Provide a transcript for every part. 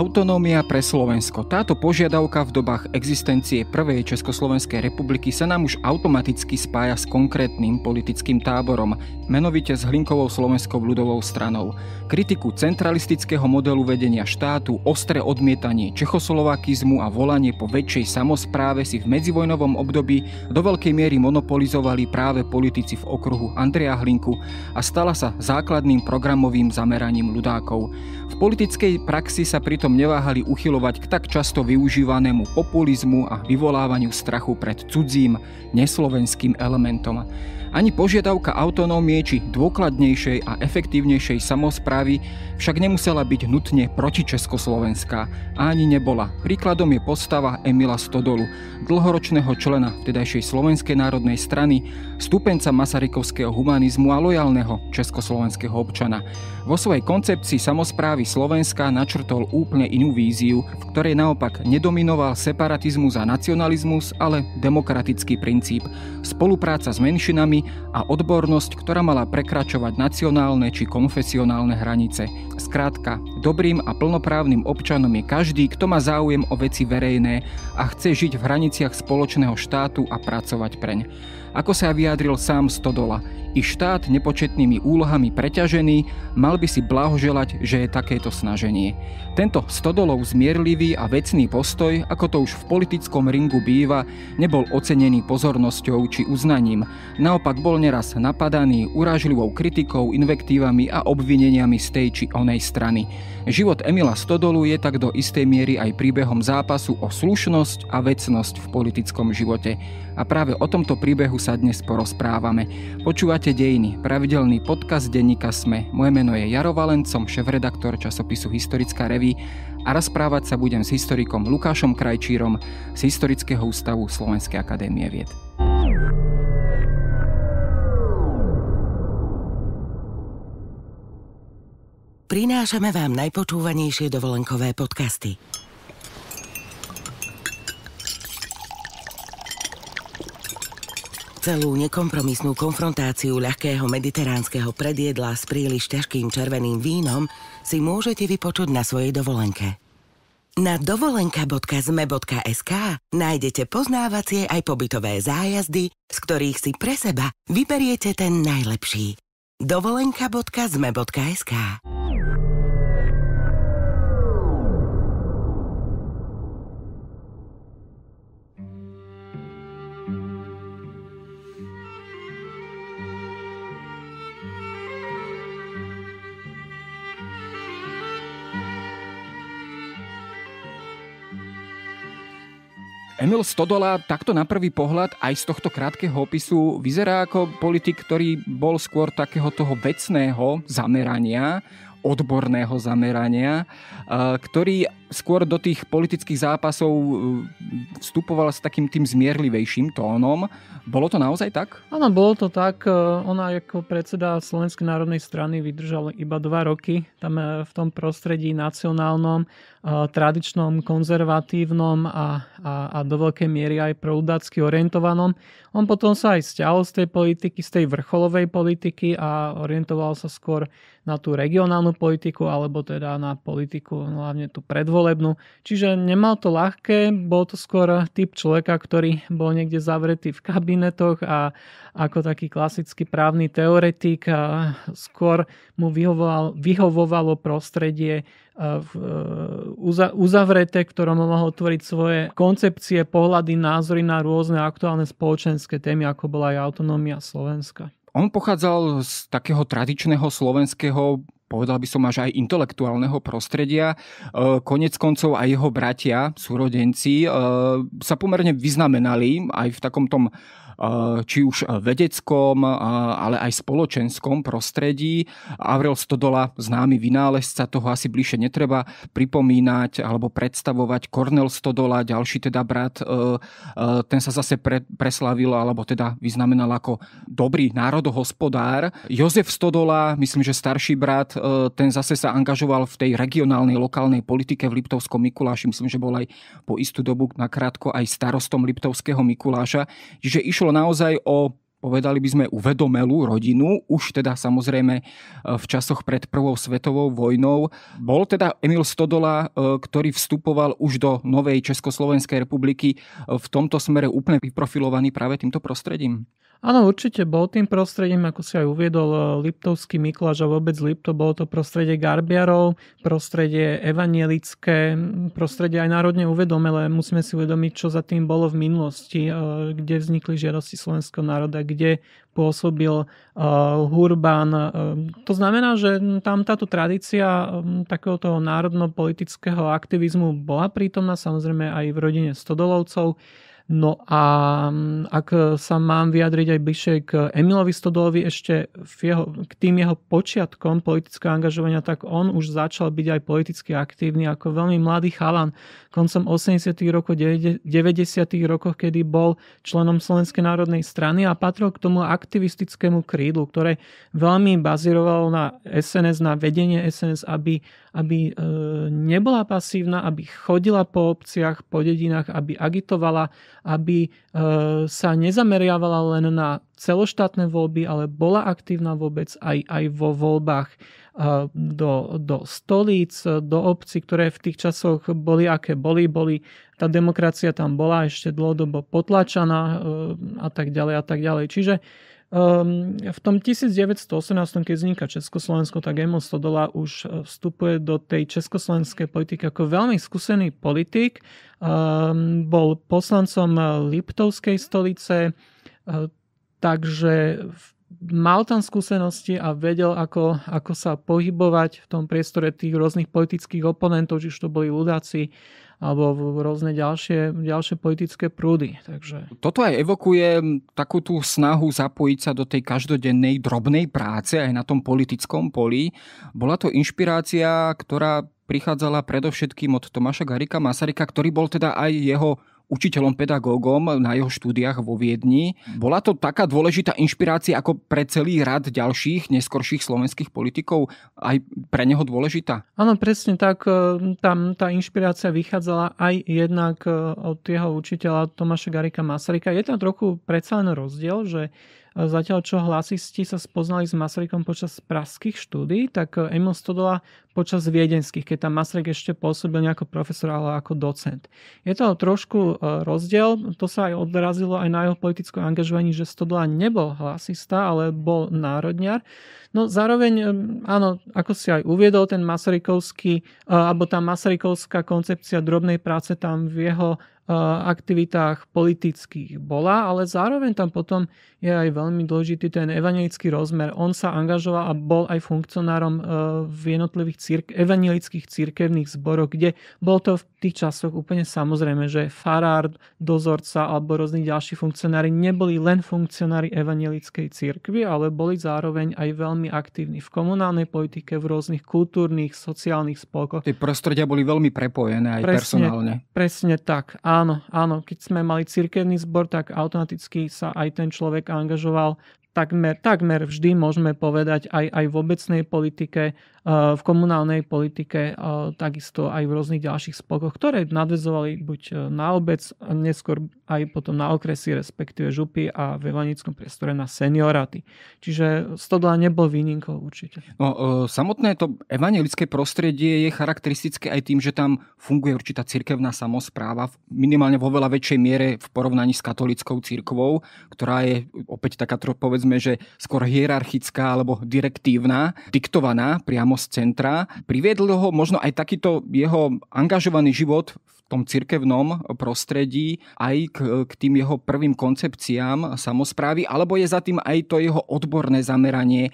Autonómia pre Slovensko. Táto požiadavka v dobách existencie prvej Československej republiky sa nám už automaticky spája s konkrétnym politickým táborom, menovite s Hlinkovou slovenskou ľudovou stranou. Kritiku centralistického modelu vedenia štátu, ostré odmietanie čechoslovakizmu a volanie po väčšej samozpráve si v medzivojnovom období do veľkej miery monopolizovali práve politici v okruhu Andreja Hlinku a stala sa základným programovým zameraním ľudákov. V politickej praxi sa pri pritom neváhali uchylovať k tak často využívanému populizmu a vyvolávaniu strachu pred cudzím, neslovenským elementom. Ani požiadavka autonómie či dôkladnejšej a efektívnejšej samozprávy však nemusela byť nutne proti Československá a ani nebola. Príkladom je postava Emila Stodolu, dlhoročného člena vtedajšej Slovenskej národnej strany, stupenca masarykovského humanizmu a lojalného československého občana. Vo svojej koncepcii samozprávy Slovenska načrtol úplne inú víziu, v ktorej naopak nedominoval separatizmus a nacionalizmus, ale demokratický princíp, spolupráca s menšinami a odbornosť, ktorá mala prekračovať nacionálne či konfesionálne hranice. Skrátka, dobrým a plnoprávnym občanom je každý, kto má záujem o veci verejné a chce žiť v hraniciach spoločného štátu a pracovať preň. Ako sa vyjadril sám Stodola, i štát nepočetnými úlohami preťažený, mal by si blahoželať, že je takéto snaženie. Tento Stodolov zmierlivý a vecný postoj, ako to už v politickom ringu býva, nebol ocenený pozornosťou či uznaním. Naopak bol neraz napadaný urážlivou kritikou, invektívami a obvineniami z tej či onej strany. Život Emila Stodolu je tak do istej miery aj príbehom zápasu o slušnosť a vecnosť v politickom živote. A práve o tomto príbehu sa dnes porozprávame. Počúvate Dejiny, pravidelný podcast denníka Sme. Moje meno je Jaro Valencom, šéf-redaktor časopisu Historická reví a rozprávať sa budem s historikom Lukášom Krajčírom z Historického ústavu Slovenskej akadémie vied. Prinášame vám najpočúvanejšie dovolenkové podcasty. Celú nekompromisnú konfrontáciu ľahkého mediteránskeho predjedla s príliš ťažkým červeným vínom si môžete vypočuť na svojej dovolenke. Na dovolenka.zme.sk nájdete poznávacie aj pobytové zájazdy, z ktorých si pre seba vyberiete ten najlepší. dovolenka.zme.sk Emil Stodola takto na prvý pohľad aj z tohto krátkeho opisu vyzerá ako politik, ktorý bol skôr takého toho vecného zamerania, odborného zamerania, ktorý skôr do tých politických zápasov e, vstupoval s takým tým zmierlivejším tónom. Bolo to naozaj tak? Áno, bolo to tak. E, ona ako predseda Slovenskej národnej strany vydržala iba dva roky tam e, v tom prostredí nacionálnom, tradičnom, konzervatívnom a, a, a do veľkej miery aj proudácky orientovanom. On potom sa aj stiahol z tej politiky, z tej vrcholovej politiky a orientoval sa skôr na tú regionálnu politiku alebo teda na politiku hlavne tú predvoľu predvolebnú. Čiže nemal to ľahké, bol to skôr typ človeka, ktorý bol niekde zavretý v kabinetoch a ako taký klasický právny teoretik a skôr mu vyhovovalo, prostredie e, e, uzavreté, ktorom mohol tvoriť svoje koncepcie, pohľady, názory na rôzne aktuálne spoločenské témy, ako bola aj autonómia Slovenska. On pochádzal z takého tradičného slovenského povedal by som až aj intelektuálneho prostredia. E, konec koncov aj jeho bratia, súrodenci, e, sa pomerne vyznamenali aj v takom tom či už vedeckom, ale aj spoločenskom prostredí. Avril Stodola, známy vynálezca, toho asi bližšie netreba pripomínať alebo predstavovať. Kornel Stodola, ďalší teda brat, e, e, ten sa zase pre, preslavil alebo teda vyznamenal ako dobrý národohospodár. Jozef Stodola, myslím, že starší brat, e, ten zase sa angažoval v tej regionálnej lokálnej politike v Liptovskom Mikuláši. Myslím, že bol aj po istú dobu nakrátko aj starostom Liptovského Mikuláša. Čiže išlo naozaj o povedali by sme uvedomelú rodinu, už teda samozrejme v časoch pred prvou svetovou vojnou. Bol teda Emil Stodola, ktorý vstupoval už do novej Československej republiky v tomto smere úplne vyprofilovaný práve týmto prostredím? Áno, určite bol tým prostredím, ako si aj uviedol eh, Liptovský Mikláš a vôbec Lipto, bolo to prostredie Garbiarov, prostredie evanielické, prostredie aj národne uvedomelé. Musíme si uvedomiť, čo za tým bolo v minulosti, eh, kde vznikli žiadosti slovenského národa, kde pôsobil uh, Hurban. To znamená, že tam táto tradícia takého toho národno-politického aktivizmu bola prítomná samozrejme aj v rodine Stodolovcov. No a mm, ak sa mám vyjadriť aj bližšie k Emilovi Stodolovi ešte v jeho, k tým jeho počiatkom politického angažovania, tak on už začal byť aj politicky aktívny ako veľmi mladý chalan koncom 80. rokov, 90. rokoch, kedy bol členom Slovenskej národnej strany a patril k tomu aktivistickému krídlu, ktoré veľmi bazírovalo na SNS, na vedenie SNS, aby aby e, nebola pasívna, aby chodila po obciach, po dedinách, aby agitovala, aby e, sa nezameriavala len na celoštátne voľby, ale bola aktívna vôbec aj, aj vo voľbách e, do, do stolíc, do obcí, ktoré v tých časoch boli, aké boli, boli tá demokracia tam bola ešte dlhodobo potlačaná a tak ďalej a tak ďalej. Čiže Um, v tom 1918, keď vzniká Československo, tak Emil Stodola už e, vstupuje do tej československej politiky ako veľmi skúsený politik. Um, bol poslancom Liptovskej stolice, uh, takže mal tam skúsenosti a vedel, ako, ako sa pohybovať v tom priestore tých rôznych politických oponentov, či už to boli ľudáci, alebo v rôzne ďalšie, ďalšie politické prúdy. Takže... Toto aj evokuje takú tú snahu zapojiť sa do tej každodennej drobnej práce aj na tom politickom poli. Bola to inšpirácia, ktorá prichádzala predovšetkým od Tomáša Garika Masaryka, ktorý bol teda aj jeho učiteľom, pedagógom na jeho štúdiách vo Viedni. Bola to taká dôležitá inšpirácia ako pre celý rad ďalších neskorších slovenských politikov, aj pre neho dôležitá? Áno, presne tak. E, tam tá inšpirácia vychádzala aj jednak e, od jeho učiteľa Tomáša Garika Masaryka. Je tam trochu predsa len rozdiel, že Zatiaľ, čo hlasisti sa spoznali s Masarykom počas praských štúdí, tak Emil Stodola počas viedenských, keď tam Masaryk ešte pôsobil nejako profesor, ale ako docent. Je to trošku e, rozdiel, to sa aj odrazilo aj na jeho politickom angažovaní, že Stodola nebol hlasista, ale bol národňar. No zároveň, e, áno, ako si aj uviedol, ten Masarykovský, alebo tá Masarykovská koncepcia drobnej práce tam v jeho aktivitách politických bola, ale zároveň tam potom je aj veľmi dôležitý ten evangelický rozmer. On sa angažoval a bol aj funkcionárom e, v jednotlivých círk- evangelických církevných zboroch, kde bol to v tých časoch úplne samozrejme, že farár, dozorca alebo rôzni ďalší funkcionári neboli len funkcionári evangelickej církvy, ale boli zároveň aj veľmi aktívni v komunálnej politike, v rôznych kultúrnych, sociálnych spolkoch. Tie prostredia boli veľmi prepojené aj presne, personálne. Presne tak. Áno, áno. Keď sme mali cirkevný zbor, tak automaticky sa aj ten človek angažoval takmer, takmer vždy môžeme povedať aj, aj v obecnej politike, v komunálnej politike, eh, takisto aj v rôznych ďalších spolkoch, ktoré nadvezovali buď eh, na obec, neskôr aj potom na okresy, respektíve župy a v evanickom priestore na senioraty. Čiže Stodola nebol výnimkou určite. No, samotné to evangelické prostredie je charakteristické aj tým, že tam funguje určitá cirkevná samozpráva, minimálne vo veľa väčšej miere v porovnaní s katolickou cirkvou, ktorá je opäť taká, povedzme, že skôr hierarchická alebo direktívna, diktovaná priamo priamo centra. Priviedlo ho možno aj takýto jeho angažovaný život v tom cirkevnom prostredí aj k, k tým jeho prvým koncepciám samozprávy, alebo je za tým aj to jeho odborné zameranie e,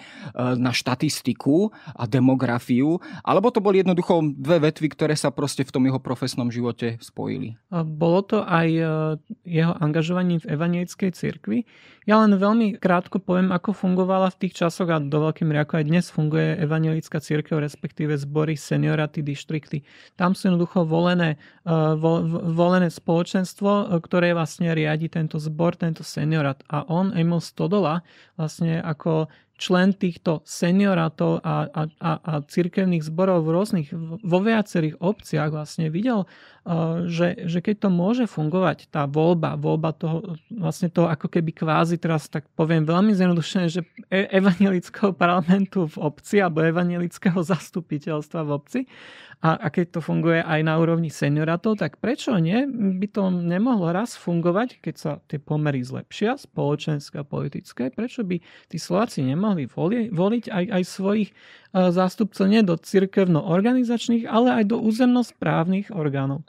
na štatistiku a demografiu, alebo to boli jednoducho dve vetvy, ktoré sa proste v tom jeho profesnom živote spojili. Bolo to aj e, jeho angažovanie v evanielickej cirkvi. Ja len veľmi krátko poviem, ako fungovala v tých časoch a do veľkej miery ako aj dnes funguje evanielická cirkev, respektíve zbory, senioraty, dištrikty. Tam sú jednoducho volené e, volené spoločenstvo, e, ktoré vlastne riadi tento zbor, tento seniorat. A on, Emil Stodola, vlastne ako člen týchto seniorátov a, a, a, a cirkevných zborov v rôznych, vo viacerých obciach vlastne videl, uh, že, že keď to môže fungovať, tá voľba, voľba toho, vlastne toho ako keby kvázi, teraz tak poviem veľmi zjednodušene, že e- evangelického parlamentu v obci alebo evangelického zastupiteľstva v obci, a, a keď to funguje aj na úrovni seniorátov, tak prečo nie? By to nemohlo raz fungovať, keď sa tie pomery zlepšia, spoločenské a politické. Prečo by tí Slováci nemohli voli, voliť aj, aj svojich uh, zástupcov nie do cirkevno-organizačných, ale aj do územnosprávnych orgánov.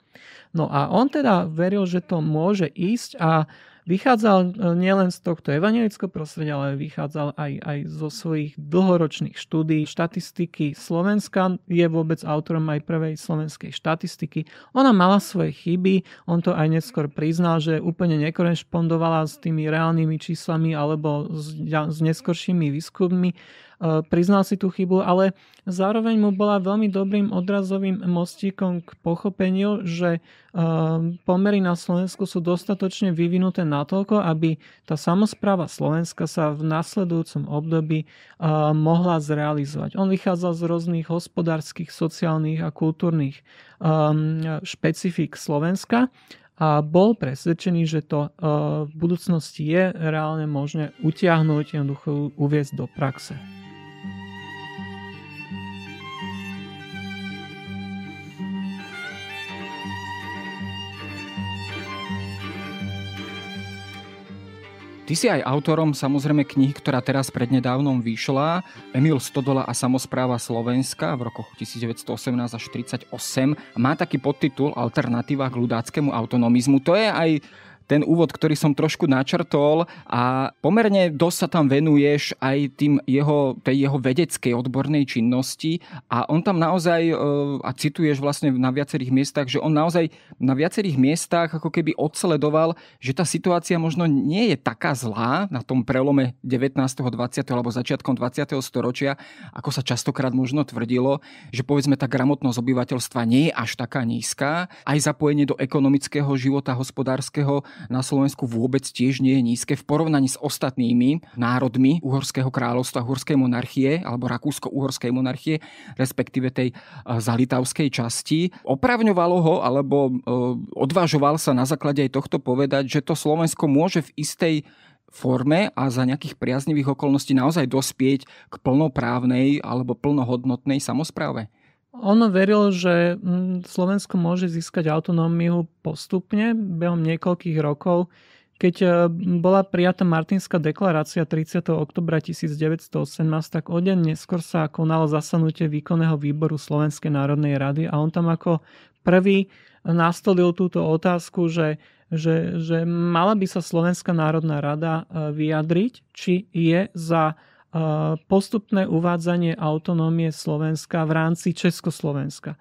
No a on teda veril, že to môže ísť a vychádzal e, nielen z tohto evangelického prostredia, ale vychádzal aj, aj zo svojich dlhoročných štúdí. Štatistiky Slovenska je vôbec autorom aj prvej slovenskej štatistiky. Ona mala svoje chyby, on to aj neskôr priznal, že úplne nekorešpondovala s tými reálnymi číslami alebo s, s neskoršími výskummi priznal si tú chybu, ale zároveň mu bola veľmi dobrým odrazovým mostíkom k pochopeniu, že eh, pomery na Slovensku sú dostatočne vyvinuté natoľko, aby tá samozpráva Slovenska sa v nasledujúcom období eh, mohla zrealizovať. On vychádzal z rôznych hospodárskych, sociálnych a kultúrnych špecifik Slovenska a bol presvedčený, že to v budúcnosti je reálne možné utiahnuť, jednoducho uviezť do praxe. Ty si aj autorom samozrejme knihy, ktorá teraz prednedávnom vyšla, Emil Stodola a samozpráva Slovenska v rokoch 1918 až 1938. Má taký podtitul Alternatíva k ľudáckému autonomizmu. To je aj ten úvod, ktorý som trošku načrtol a pomerne dosť sa tam venuješ aj tým jeho, tej jeho vedeckej odbornej činnosti a on tam naozaj, e, a cituješ vlastne na viacerých miestach, že on naozaj na viacerých miestach ako keby odsledoval, že tá situácia možno nie je taká zlá na tom prelome 19. 20. alebo začiatkom 20. storočia, ako sa častokrát možno tvrdilo, že povedzme tá gramotnosť obyvateľstva nie je až taká nízka, aj zapojenie do ekonomického života hospodárskeho na Slovensku vôbec tiež nie je nízke v porovnaní s ostatnými národmi Uhorského kráľovstva, Uhorskej monarchie alebo Rakúsko-Uhorskej monarchie, respektíve tej e, zalitavskej časti. Opravňovalo ho alebo e, odvážoval sa na základe aj tohto povedať, že to Slovensko môže v istej forme a za nejakých priaznivých okolností naozaj dospieť k plnoprávnej alebo plnohodnotnej samozpráve? On veril, že mm, Slovensko môže získať autonómiu postupne behom niekoľkých rokov. Keď e, bola prijatá Martinská deklarácia 30. oktobra 1918, tak o deň neskôr sa konalo zasadnutie výkonného výboru Slovenskej národnej rady a on tam ako prvý nastolil túto otázku, že, že, že mala by sa Slovenská národná rada e, vyjadriť, či je za postupné uvádzanie autonómie Slovenska v rámci Československa.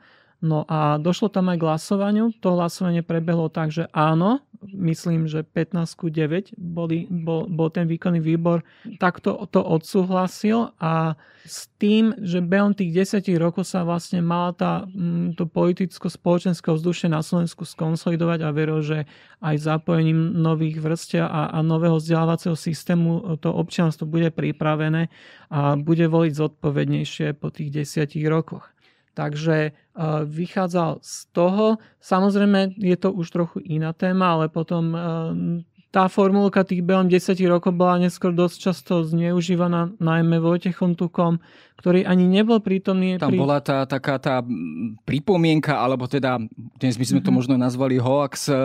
No a došlo tam aj k hlasovaniu. To hlasovanie prebehlo tak, že áno, myslím, že 15 ku 9 boli, bol, bol ten výkonný výbor, takto to odsúhlasil a s tým, že behom tých 10 rokov sa vlastne mala tá, mm, to politicko-spoločenské vzdušie na Slovensku skonsolidovať a veril, že aj zapojením nových vrstev a, a nového vzdelávacieho systému to občianstvo bude pripravené a bude voliť zodpovednejšie po tých 10 rokoch. Takže uh, vychádzal z toho, samozrejme je to už trochu iná téma, ale potom uh, tá formulka tých behom 10 rokov bola neskôr dosť často zneužívaná najmä Vojtechom Tukom, ktorý ani nebol prítomný. Tam pri... bola tá taká tá pripomienka, alebo teda, dnes by sme to mhm. možno nazvali hoax, e,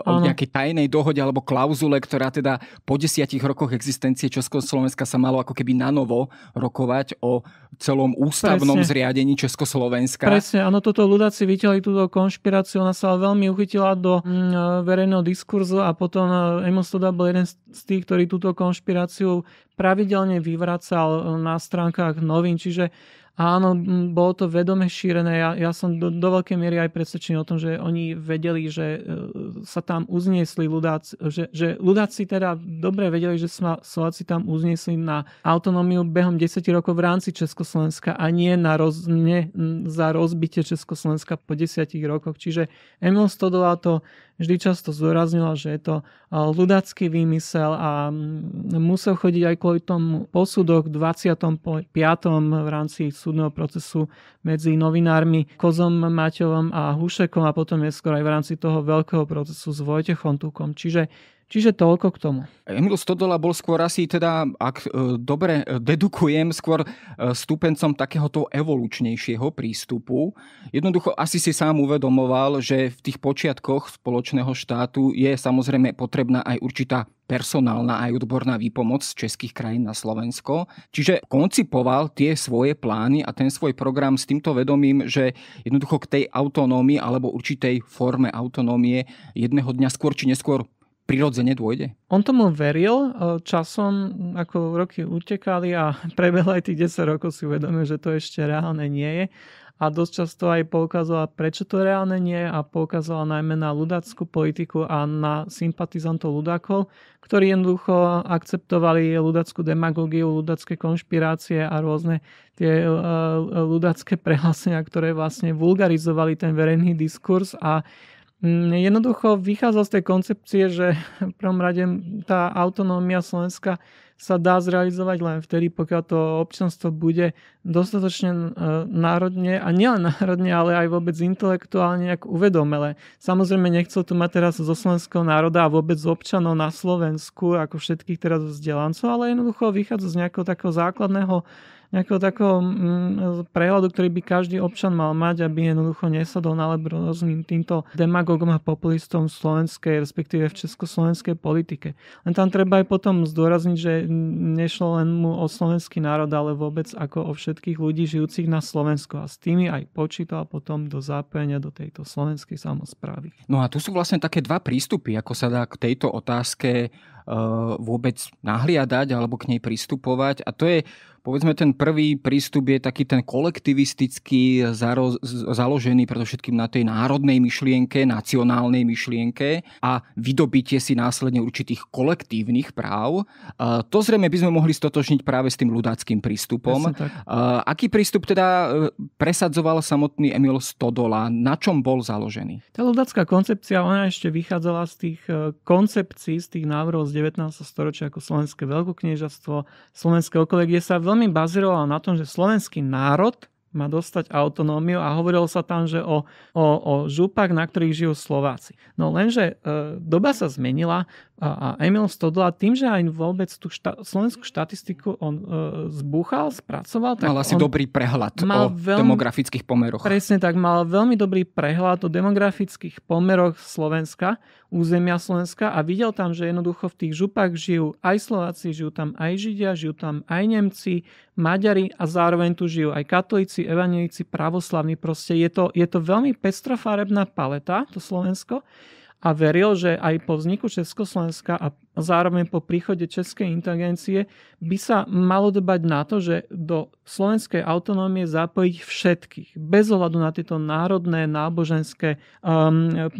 o ano. nejakej tajnej dohode alebo klauzule, ktorá teda po desiatich rokoch existencie Československa sa malo ako keby na novo rokovať o celom ústavnom Presne. zriadení Československa. Presne, áno, toto ľudáci vytiahli túto konšpiráciu, ona sa veľmi uchytila do mm, e, verejného diskurzu a potom e, Amos Toda bol jeden z tých, ktorí túto konšpiráciu pravidelne vyvracal na stránkach novín, čiže Áno, bolo to vedome šírené. Ja, ja som do, do veľkej miery aj presvedčený o tom, že oni vedeli, že e, sa tam uzniesli ľudáci, že, že ľudáci teda dobre vedeli, že Slováci tam uzniesli na autonómiu behom 10 rokov v rámci Československa a nie, na roz, nie za rozbitie Československa po 10 rokoch. Čiže Emil Stodola to vždy často zdôraznila, že je to ľudácky výmysel a musel chodiť aj kvôli tomu posudok v 25. v rámci súdneho procesu medzi novinármi Kozom Maťovom a Hušekom a potom neskôr aj v rámci toho veľkého procesu s Vojtechom Tukom. Čiže Čiže toľko k tomu. Emil Stodola bol skôr asi teda, ak e, dobre e, dedukujem, skôr e, stupencom takéhoto evolučnejšieho prístupu. Jednoducho asi si sám uvedomoval, že v tých počiatkoch spoločného štátu je samozrejme potrebná aj určitá personálna aj odborná výpomoc z českých krajín na Slovensko. Čiže koncipoval tie svoje plány a ten svoj program s týmto vedomím, že jednoducho k tej autonómii alebo určitej forme autonómie jedného dňa skôr či neskôr prirodzene dôjde? On tomu veril, e, časom ako roky utekali a prebehlo aj tých 10 rokov si uvedomil, že to ešte reálne nie je a dosť často aj poukazovala, prečo to reálne nie a poukazovala najmä na ľudáckú politiku a na sympatizantov ľudákov, ktorí jednoducho akceptovali ľudáckú demagógiu, ľudácké konšpirácie a rôzne tie e, ľudácké prehlásenia, ktoré vlastne vulgarizovali ten verejný diskurs a jednoducho vychádzal z tej koncepcie, že v prvom rade tá autonómia Slovenska sa dá zrealizovať len vtedy, pokiaľ to občanstvo bude dostatočne e, národne, a nielen národne, ale aj vôbec intelektuálne nejak uvedomelé. Samozrejme nechcel tu mať teraz zo slovenského národa a vôbec z občanov na Slovensku, ako všetkých teraz vzdelancov, ale jednoducho vychádza z nejakého takého základného nejakého takého mm, prehľadu, ktorý by každý občan mal mať, aby jednoducho nesadol na rôznym týmto demagogom a populistom v slovenskej, respektíve v československej politike. Len tam treba aj potom zdôrazniť, že nešlo len mu o slovenský národ, ale vôbec ako o všetkých ľudí žijúcich na Slovensku a s tými aj počítal potom do zápojenia do tejto slovenskej samozprávy. No a tu sú vlastne také dva prístupy, ako sa dá k tejto otázke vôbec nahliadať alebo k nej pristupovať. A to je Povedzme, ten prvý prístup je taký ten kolektivistický, založený predovšetkým na tej národnej myšlienke, nacionálnej myšlienke a vydobitie si následne určitých kolektívnych práv. To zrejme by sme mohli stotožniť práve s tým ľudáckým prístupom. Aký prístup teda e, presadzoval samotný Emil Stodola? Na čom bol založený? Tá ľudácká koncepcia, ona ešte vychádzala z tých e, koncepcií, z tých návrhov z 19. storočia ako Slovenské veľkokniežastvo, Slovenské okolie, kde sa veľmi veľmi bazíroval na tom, že slovenský národ má dostať autonómiu a hovorilo sa tam, že o, o, o župách, na ktorých žijú Slováci. No lenže e, doba sa zmenila a, a Emil Stodla tým, že aj vôbec tú šta, slovenskú štatistiku on e, zbúchal, spracoval. Tak mal asi dobrý prehľad mal o veľmi, demografických pomeroch. Presne tak, mal veľmi dobrý prehľad o demografických pomeroch Slovenska, územia Slovenska a videl tam, že jednoducho v tých župách žijú aj Slováci, žijú tam aj Židia, žijú tam aj Nemci, Maďari a zároveň tu žijú aj katolíci, evangelíci, pravoslavní. Proste je to, je to veľmi pestrofarebná paleta, to Slovensko a veril, že aj po vzniku Československa a zároveň po príchode českej inteligencie by sa malo dbať na to, že do slovenskej autonómie zapojiť všetkých, bez ohľadu na tieto národné, náboženské, um,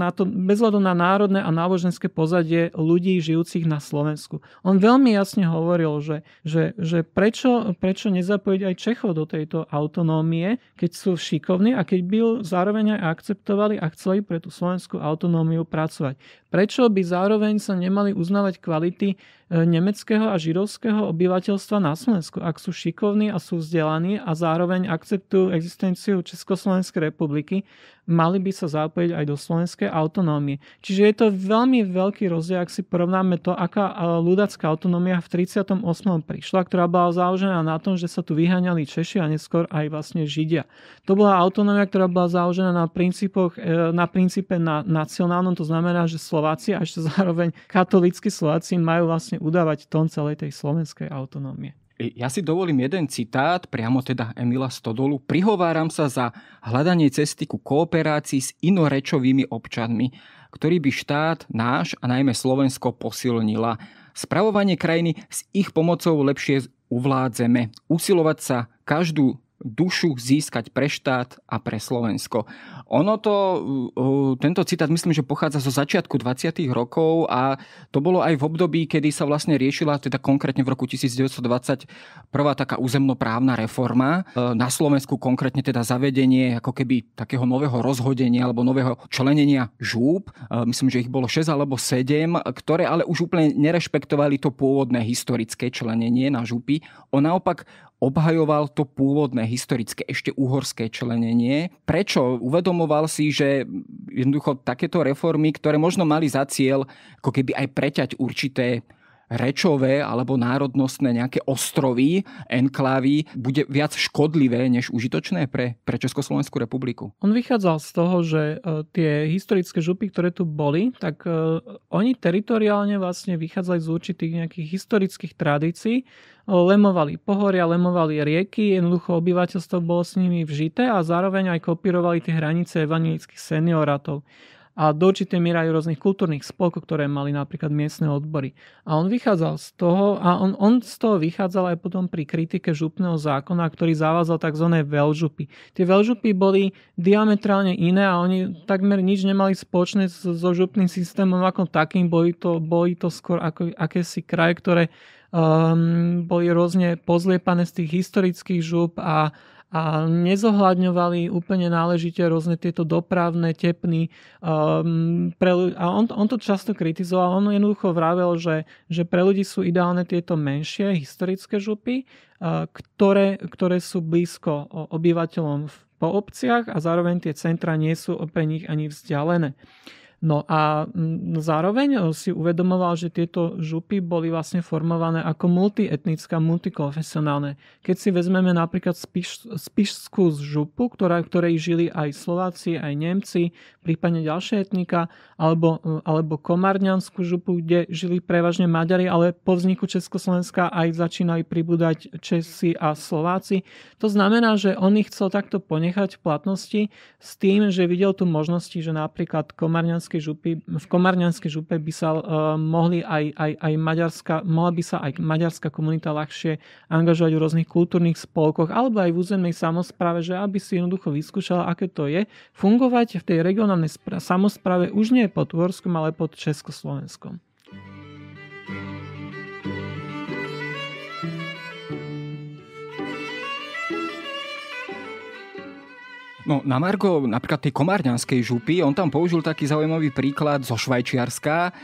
na to, bez ohľadu na národné a náboženské pozadie ľudí žijúcich na Slovensku. On veľmi jasne hovoril, že, že, že prečo, prečo nezapojiť aj Čechov do tejto autonómie, keď sú šikovní a keď by zároveň aj akceptovali a chceli pre tú slovenskú autonómiu pracovať. Prečo by zároveň sa nemali uznávať kvality nemeckého a židovského obyvateľstva na Slovensku, ak sú šikovní a sú vzdelaní a zároveň akceptujú existenciu Československej republiky, mali by sa zapojiť aj do slovenskej autonómie. Čiže je to veľmi veľký rozdiel, ak si porovnáme to, aká ľudácká autonómia v 38. prišla, ktorá bola založená na tom, že sa tu vyháňali Češi a neskôr aj vlastne Židia. To bola autonómia, ktorá bola založená na, e, na princípe na nacionálnom, to znamená, že Slováci a ešte zároveň katolícky Slováci majú vlastne udávať tón celej tej slovenskej autonómie. Ja si dovolím jeden citát, priamo teda Emila Stodolu. Prihováram sa za hľadanie cesty ku kooperácii s inorečovými občanmi, ktorý by štát náš a najmä Slovensko posilnila. Spravovanie krajiny s ich pomocou lepšie uvládzeme. Usilovať sa každú dušu získať pre štát a pre Slovensko. Ono to, tento citát myslím, že pochádza zo začiatku 20. rokov a to bolo aj v období, kedy sa vlastne riešila, teda konkrétne v roku 1920, prvá taká územnoprávna reforma. E, na Slovensku konkrétne teda zavedenie ako keby takého nového rozhodenia alebo nového členenia žúb. E, myslím, že ich bolo 6 alebo 7, ktoré ale už úplne nerešpektovali to pôvodné historické členenie na župy. On naopak obhajoval to pôvodné historické ešte uhorské členenie. Prečo? Uvedomoval si, že jednoducho takéto reformy, ktoré možno mali za cieľ ako keby aj preťať určité rečové alebo národnostné nejaké ostrovy, enklávy, bude viac škodlivé než užitočné pre, pre Československú republiku? On vychádzal z toho, že e, tie historické župy, ktoré tu boli, tak uh, oni teritoriálne vlastne vychádzali z určitých nejakých historických tradícií, lemovali pohoria, lemovali rieky, jednoducho obyvateľstvo bolo s nimi vžité a zároveň aj kopírovali tie hranice evangelických senioratov a do určitej miery aj rôznych kultúrnych spolkov, ktoré mali napríklad miestne odbory. A on vychádzal z toho, a on, on z toho vychádzal aj potom pri kritike župného zákona, ktorý zavázal tzv. veľžupy. Tie veľžupy boli diametrálne iné a oni takmer nič nemali spoločné so župným systémom ako takým. Boli to, boli to skôr ako akési kraje, ktoré um, boli rôzne pozliepané z tých historických žup a a nezohľadňovali úplne náležite rôzne tieto dopravné tepny. Um, pre, a on, on to často kritizoval. On jednoducho vravel, že, že pre ľudí sú ideálne tieto menšie historické župy, uh, ktoré, ktoré sú blízko obyvateľom po obciach a zároveň tie centra nie sú pre nich ani vzdialené. No a zároveň eh, si uvedomoval, že tieto župy boli vlastne formované ako multietnická, multikonfesionálne. Keď si vezmeme napríklad Spiš, Spišskú župu, ktorá, ktorej žili aj Slováci, aj Nemci, prípadne ďalšie etnika, alebo, eh, alebo Komárňanskú župu, kde žili prevažne Maďari, ale po vzniku Československa aj začínali pribúdať Česi a Slováci. To znamená, že on ich chcel takto ponechať v platnosti s tým, že videl tu možnosti, že napríklad Komárňanskú Komárňanskej župy, v Komárňanskej župe by sa uh, mohli aj, aj, aj maďarská, mohla by sa aj maďarská komunita ľahšie angažovať v rôznych kultúrnych spolkoch alebo aj v územnej samozpráve, že aby si jednoducho vyskúšala, aké to je fungovať v tej regionálnej samozpráve už nie pod Uhorskom, ale pod Československom. No na Margo napríklad tej komárňanskej župy, on tam použil taký zaujímavý príklad zo Švajčiarska.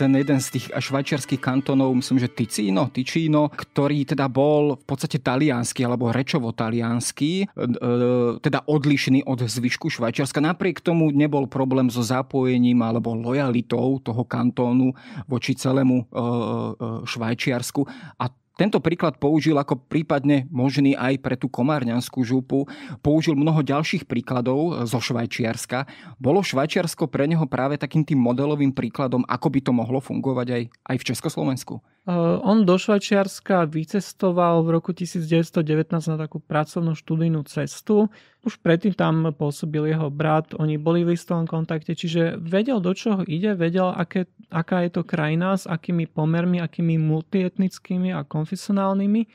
Ten jeden z tých švajčiarských kantonov, myslím, že Ticino, Ticino, ktorý teda bol v podstate taliansky alebo rečovo taliansky, e, e, teda odlišný od zvyšku Švajčiarska. Napriek tomu nebol problém so zapojením alebo lojalitou toho kantónu voči celému e, Švajčiarsku. A tento príklad použil ako prípadne možný aj pre tú komárňanskú župu. Použil mnoho ďalších príkladov zo Švajčiarska. Bolo Švajčiarsko pre neho práve takým tým modelovým príkladom, ako by to mohlo fungovať aj, aj v Československu? On do Švajčiarska vycestoval v roku 1919 na takú pracovnú študijnú cestu. Už predtým tam pôsobil jeho brat, oni boli v istom kontakte, čiže vedel, do čoho ide, vedel, aké, aká je to krajina, s akými pomermi, akými multietnickými a konfesionálnymi.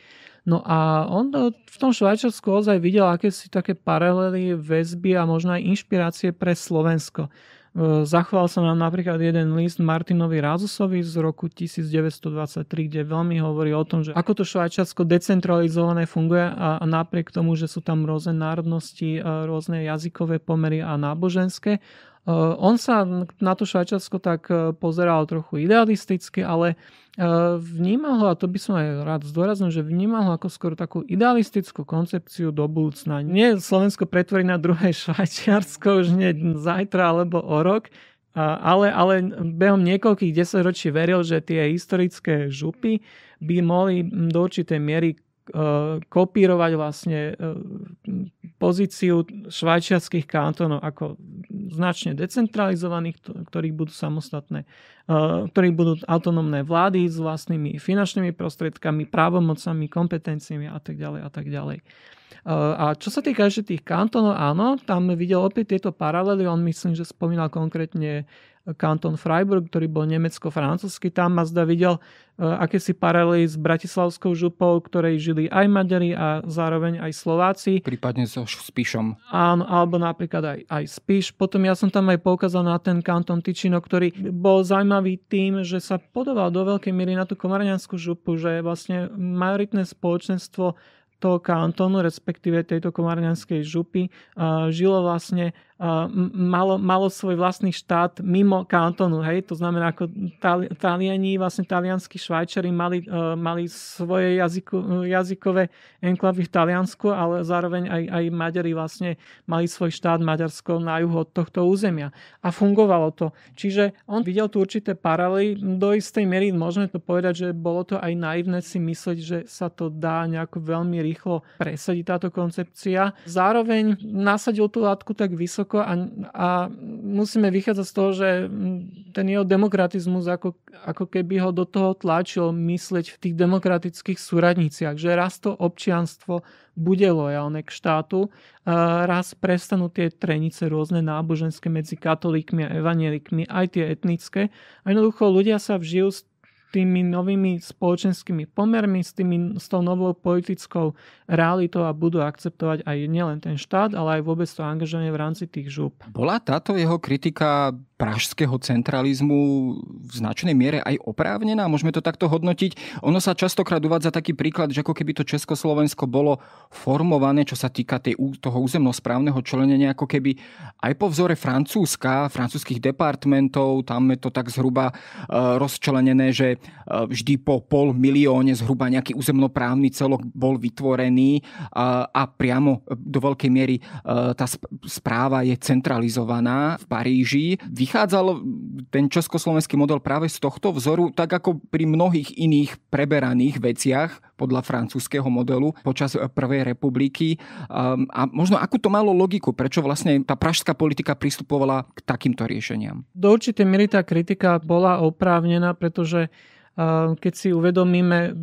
No a on v tom Švajčiarsku ozaj videl aké také paralely, väzby a možno aj inšpirácie pre Slovensko. E, zachoval sa nám napríklad jeden list Martinovi Rázusovi z roku 1923, kde veľmi hovorí o tom, že ako to Švajčiarsko decentralizované funguje a, napriek tomu, že sú tam rôzne národnosti, rôzne jazykové pomery a náboženské, on sa na to Švajčiarsko tak eh, pozeral trochu idealisticky, ale eh, vnímal ho, a to by som aj rád zdôraznil, že vnímal ho ako skôr takú idealistickú koncepciu do budúcna. Nie Slovensko pretvorí na druhé Švajčiarsko už nie zajtra alebo o rok, ale, ale behom niekoľkých desaťročí veril, že tie historické župy by mohli do určitej miery kopírovať vlastne pozíciu švajčiarských kantónov ako značne decentralizovaných, ktorých budú samostatné, ktorí budú autonómne vlády s vlastnými finančnými prostriedkami, právomocami, kompetenciami a tak ďalej a tak ďalej. A čo sa týka ešte tých kantónov, áno, tam videl opäť tieto paralely. On myslím, že spomínal konkrétne kanton Freiburg, ktorý bol nemecko-francúzsky. Tam ma zda videl akési paralely s Bratislavskou župou, ktorej žili aj Maďari a zároveň aj Slováci. Prípadne so Spišom. Áno, alebo napríklad aj, aj Spiš. Potom ja som tam aj poukázal na ten kanton Tyčino, ktorý bol zaujímavý tým, že sa podobal do veľkej miery na tú komarňanskú župu, že vlastne majoritné spoločenstvo toho kantónu, respektíve tejto komárňanskej župy, žilo vlastne malo, malo svoj vlastný štát mimo kantónu. Hej? To znamená, ako Tali, Taliani, vlastne talianskí Švajčari mali, uh, mali svoje jazyko, jazykové enklavy v Taliansku, ale zároveň aj, aj Maďari vlastne mali svoj štát Maďarsko na juhu od tohto územia. A fungovalo to. Čiže on videl tu určité paralely. Do istej miery môžeme to povedať, že bolo to aj naivné si myslieť, že sa to dá nejako veľmi rýchlo presadiť táto koncepcia. Zároveň nasadil tú látku tak vysoko, vysoko a, a musíme vychádzať z toho, že ten jeho demokratizmus ako, ako keby ho do toho tlačil myslieť v tých demokratických súradniciach, že raz to občianstvo bude lojálne k štátu, raz prestanú tie trenice rôzne náboženské medzi katolíkmi a evanielikmi, aj tie etnické. A jednoducho ľudia sa vžijú s tými novými spoločenskými pomermi, s, tými, s tou novou politickou realitou a budú akceptovať aj nielen ten štát, ale aj vôbec to angažovanie v rámci tých žúb. Bola táto jeho kritika pražského centralizmu v značnej miere aj oprávnená? Môžeme to takto hodnotiť? Ono sa častokrát uvádza taký príklad, že ako keby to Československo bolo formované, čo sa týka tej, toho územnosprávneho členenia, ako keby aj po vzore Francúzska, francúzských departmentov, tam je to tak zhruba uh, rozčlenené, že uh, vždy po pol milióne zhruba nejaký územnoprávny celok bol vytvorený uh, a priamo do veľkej miery tá správa je centralizovaná v Paríži vychádzal ten československý model práve z tohto vzoru, tak ako pri mnohých iných preberaných veciach podľa francúzského modelu počas Prvej republiky. Um, a možno akú to malo logiku, prečo vlastne tá pražská politika pristupovala k takýmto riešeniam? Do určitej miery tá kritika bola oprávnená, pretože uh, keď si uvedomíme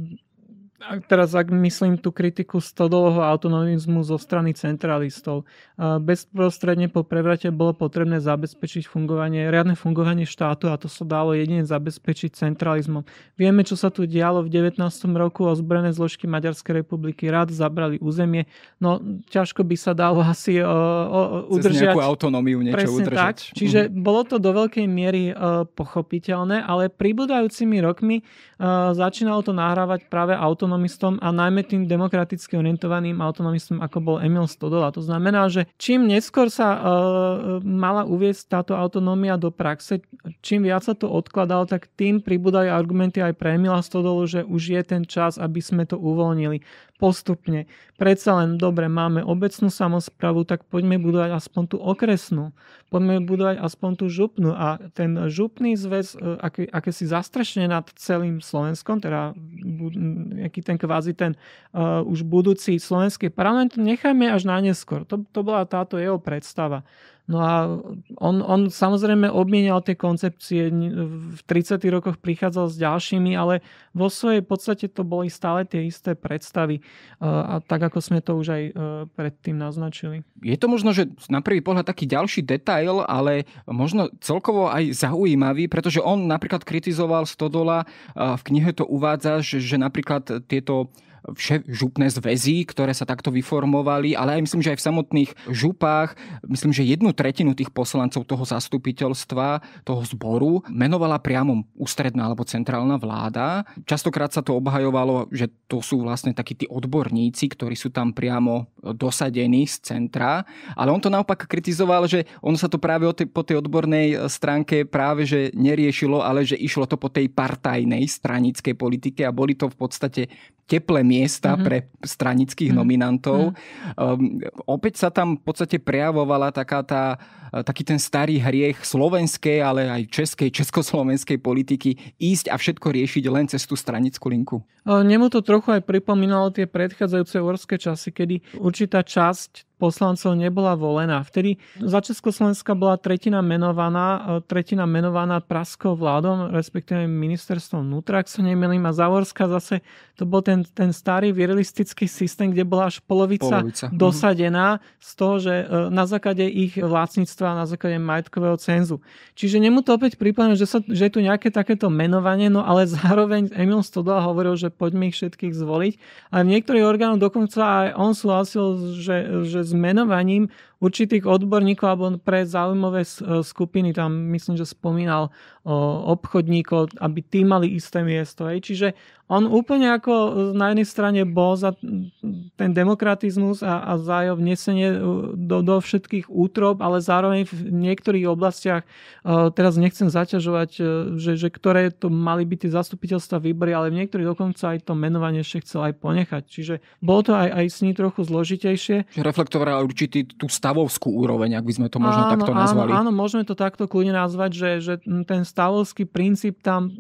teraz ak myslím tú kritiku stodolovho autonomizmu zo strany centralistov. Bezprostredne po prevrate bolo potrebné zabezpečiť fungovanie, riadne fungovanie štátu a to sa dalo jedine zabezpečiť centralizmom. Vieme, čo sa tu dialo v 19. roku, ozbrojené zložky Maďarskej republiky rád zabrali územie, no ťažko by sa dalo asi uh, uh, udržiať. Cez nejakú autonómiu niečo Presne udržať. Tak. Čiže mm. bolo to do veľkej miery uh, pochopiteľné, ale pribúdajúcimi rokmi uh, začínalo to nahrávať práve autonómiu autonomistom a najmä tým demokraticky orientovaným autonomistom, ako bol Emil Stodola. To znamená, že čím neskôr sa uh, mala uviesť táto autonómia do praxe, čím viac sa to odkladalo, tak tým pribúdajú argumenty aj pre Emila Stodolu, že už je ten čas, aby sme to uvoľnili postupne. Predsa len dobre, máme obecnú samozpravu, tak poďme budovať aspoň tú okresnú. Poďme budovať aspoň tú župnú. A ten župný zväz, e, aké, aké si zastrešenie nad celým Slovenskom, teda aký ten kvázi ten uh, už budúci slovenský parlament, nechajme až na neskôr. To, to bola táto jeho predstava. No a on, on samozrejme obmienial tie koncepcie, v 30. rokoch prichádzal s ďalšími, ale vo svojej podstate to boli stále tie isté predstavy, a tak ako sme to už aj e, predtým naznačili. Je to možno, že na prvý pohľad taký ďalší detail, ale možno celkovo aj zaujímavý, pretože on napríklad kritizoval Stodola, v knihe to uvádza, že, napríklad tieto župné zväzy, ktoré sa takto vyformovali, ale aj myslím, že aj v samotných župách, myslím, že jednu tretinu tých poslancov toho zastupiteľstva, toho zboru, menovala priamo ústredná alebo centrálna vláda. Častokrát sa to obhajovalo, že to sú vlastne takí tí odborníci, ktorí sú tam priamo dosadení z centra, ale on to naopak kritizoval, že on sa to práve po tej odbornej stránke práve že neriešilo, ale že išlo to po tej partajnej stranickej politike a boli to v podstate teplé miesta mm-hmm. pre stranických mm-hmm. nominantov. Um, opäť sa tam v podstate prejavovala taká tá, taký ten starý hriech slovenskej, ale aj českej, československej politiky ísť a všetko riešiť len cez tú stranickú linku. Nemu to trochu aj pripomínalo tie predchádzajúce orské časy, kedy určitá časť poslancov nebola volená. Vtedy za Československa bola tretina menovaná, e, tretina menovaná praskou vládom, respektíve ministerstvom vnútra, ak sa nemýlim, a Závorská zase to bol ten, ten starý virilistický systém, kde bola až polovica, polovica. Mhm. dosadená z toho, že e, na základe ich vlastníctva, na základe majetkového cenzu. Čiže nemu to opäť pripomínam, že, sa, že je tu nejaké takéto menovanie, no ale zároveň Emil Stodola hovoril, že poďme ich všetkých zvoliť. Ale v niektorých orgánoch dokonca aj on súhlasil, že, že s menovaním určitých odborníkov alebo pre zaujímavé e, skupiny, tam myslím, že spomínal obchodníkov, aby tí mali isté miesto. Hej. Čiže on úplne ako na jednej strane bol za ten demokratizmus a, a za jeho vnesenie e, do, do všetkých útrob, ale zároveň v niektorých oblastiach, e, teraz nechcem zaťažovať, že, že ktoré to mali byť tie zastupiteľstva výbory, ale v niektorých dokonca aj to menovanie ešte chcel aj ponechať. Čiže bolo to aj, aj s ní trochu zložitejšie. Reflektovala určitý tú stavovskú úroveň, ak by sme to možno áno, takto nazvali. Áno, áno, môžeme to takto kľudne nazvať, že, že ten stavovský princíp tam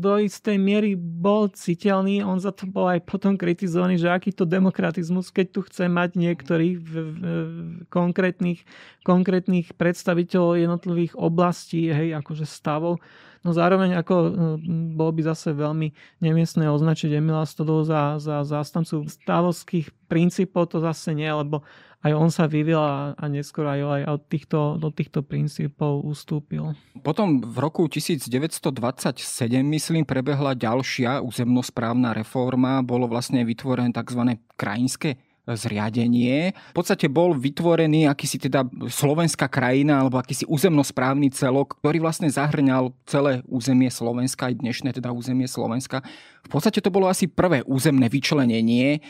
do istej miery bol citeľný. On za to bol aj potom kritizovaný, že aký to demokratizmus, keď tu chce mať niektorých v, v, konkrétnych, konkrétnych predstaviteľov jednotlivých oblastí, hej, akože stavov, No zároveň ako hm, bolo by zase veľmi nemiestné označiť Emila Stodol za, za zástancu stavovských princípov, to zase nie, lebo aj on sa vyvil a, a neskôr aj, aj od týchto, do týchto princípov ustúpil. Potom v roku 1927, myslím, prebehla ďalšia územnosprávna reforma. Bolo vlastne vytvorené tzv. krajinské zriadenie. V podstate bol vytvorený akýsi teda slovenská krajina alebo akýsi územnosprávny celok, ktorý vlastne zahrňal celé územie Slovenska, aj dnešné teda územie Slovenska. V podstate to bolo asi prvé územné vyčlenenie e,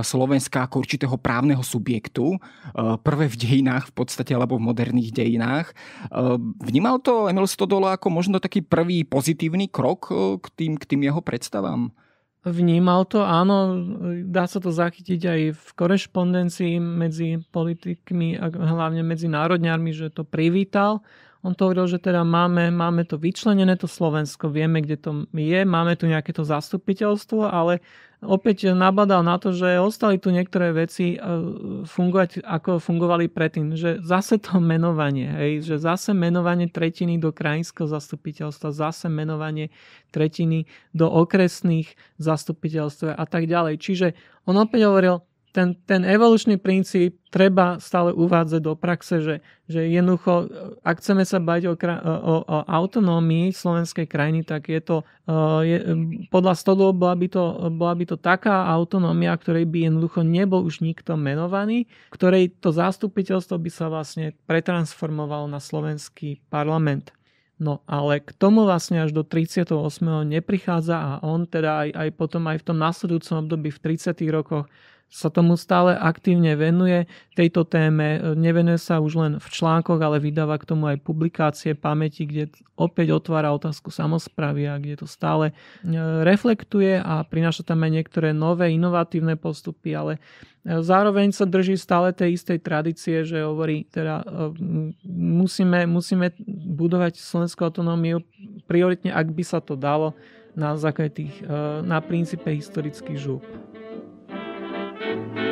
Slovenska ako určitého právneho subjektu. E, prvé v dejinách v podstate, alebo v moderných dejinách. E, vnímal to Emil Stodola ako možno taký prvý pozitívny krok k tým, k tým jeho predstavám? Vnímal to, áno, dá sa to zachytiť aj v korešpondencii medzi politikmi a hlavne medzi národňarmi, že to privítal. On to hovoril, že teda máme, máme to vyčlenené, to Slovensko, vieme, kde to je, máme tu nejaké to zastupiteľstvo, ale opäť nabadal na to, že ostali tu niektoré veci e, fungovať, ako fungovali predtým. Že zase to menovanie, hej, že zase menovanie tretiny do krajinského zastupiteľstva, zase menovanie tretiny do okresných zastupiteľstv a tak ďalej. Čiže on opäť hovoril, ten, ten evolučný princíp treba stále uvádzať do praxe, že, že jednoducho, ak chceme sa bať o, o, o autonómii slovenskej krajiny, tak je to, e, je, podľa Stodol bola by, to, bola by to taká autonómia, ktorej by jednoducho nebol už nikto menovaný, ktorej to zastupiteľstvo by sa vlastne pretransformovalo na slovenský parlament. No ale k tomu vlastne až do 38. neprichádza a on teda aj, aj potom aj v tom nasledujúcom období v 30. rokoch sa tomu stále aktívne venuje tejto téme. Nevenuje sa už len v článkoch, ale vydáva k tomu aj publikácie pamäti, kde opäť otvára otázku samozpravy a kde to stále e, reflektuje a prináša tam aj niektoré nové inovatívne postupy, ale e, zároveň sa drží stále tej istej tradície, že hovorí, teda e, musíme, musíme budovať slovenskú autonómiu prioritne, ak by sa to dalo na základe tých, na princípe historických žúb. Thank you.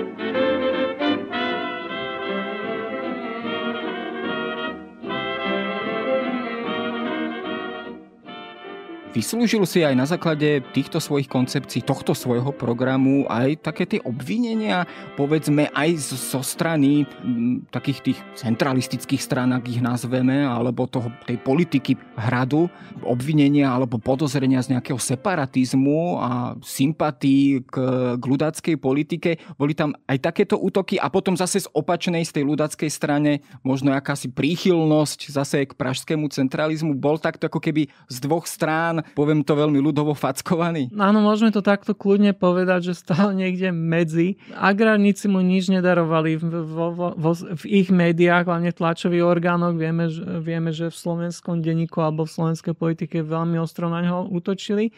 Vyslúžil si aj na základe týchto svojich koncepcií, tohto svojho programu aj také tie obvinenia, povedzme aj zo strany m, takých tých centralistických strán, ak ich nazveme, alebo toho, tej politiky hradu, obvinenia alebo podozrenia z nejakého separatizmu a sympatí k, k ľudáckej politike. Boli tam aj takéto útoky a potom zase z opačnej, z tej ľudáckej strane možno akási príchylnosť zase k pražskému centralizmu. Bol takto ako keby z dvoch strán poviem to veľmi ľudovo fackovaný? Áno, môžeme to takto kľudne povedať, že stále niekde medzi. Agrárnici mu nič nedarovali v, vo, vo, v ich médiách, hlavne v tlačových orgánoch. Vieme, že, vieme, že v slovenskom denníku alebo v slovenskej politike veľmi ostro na ňo útočili.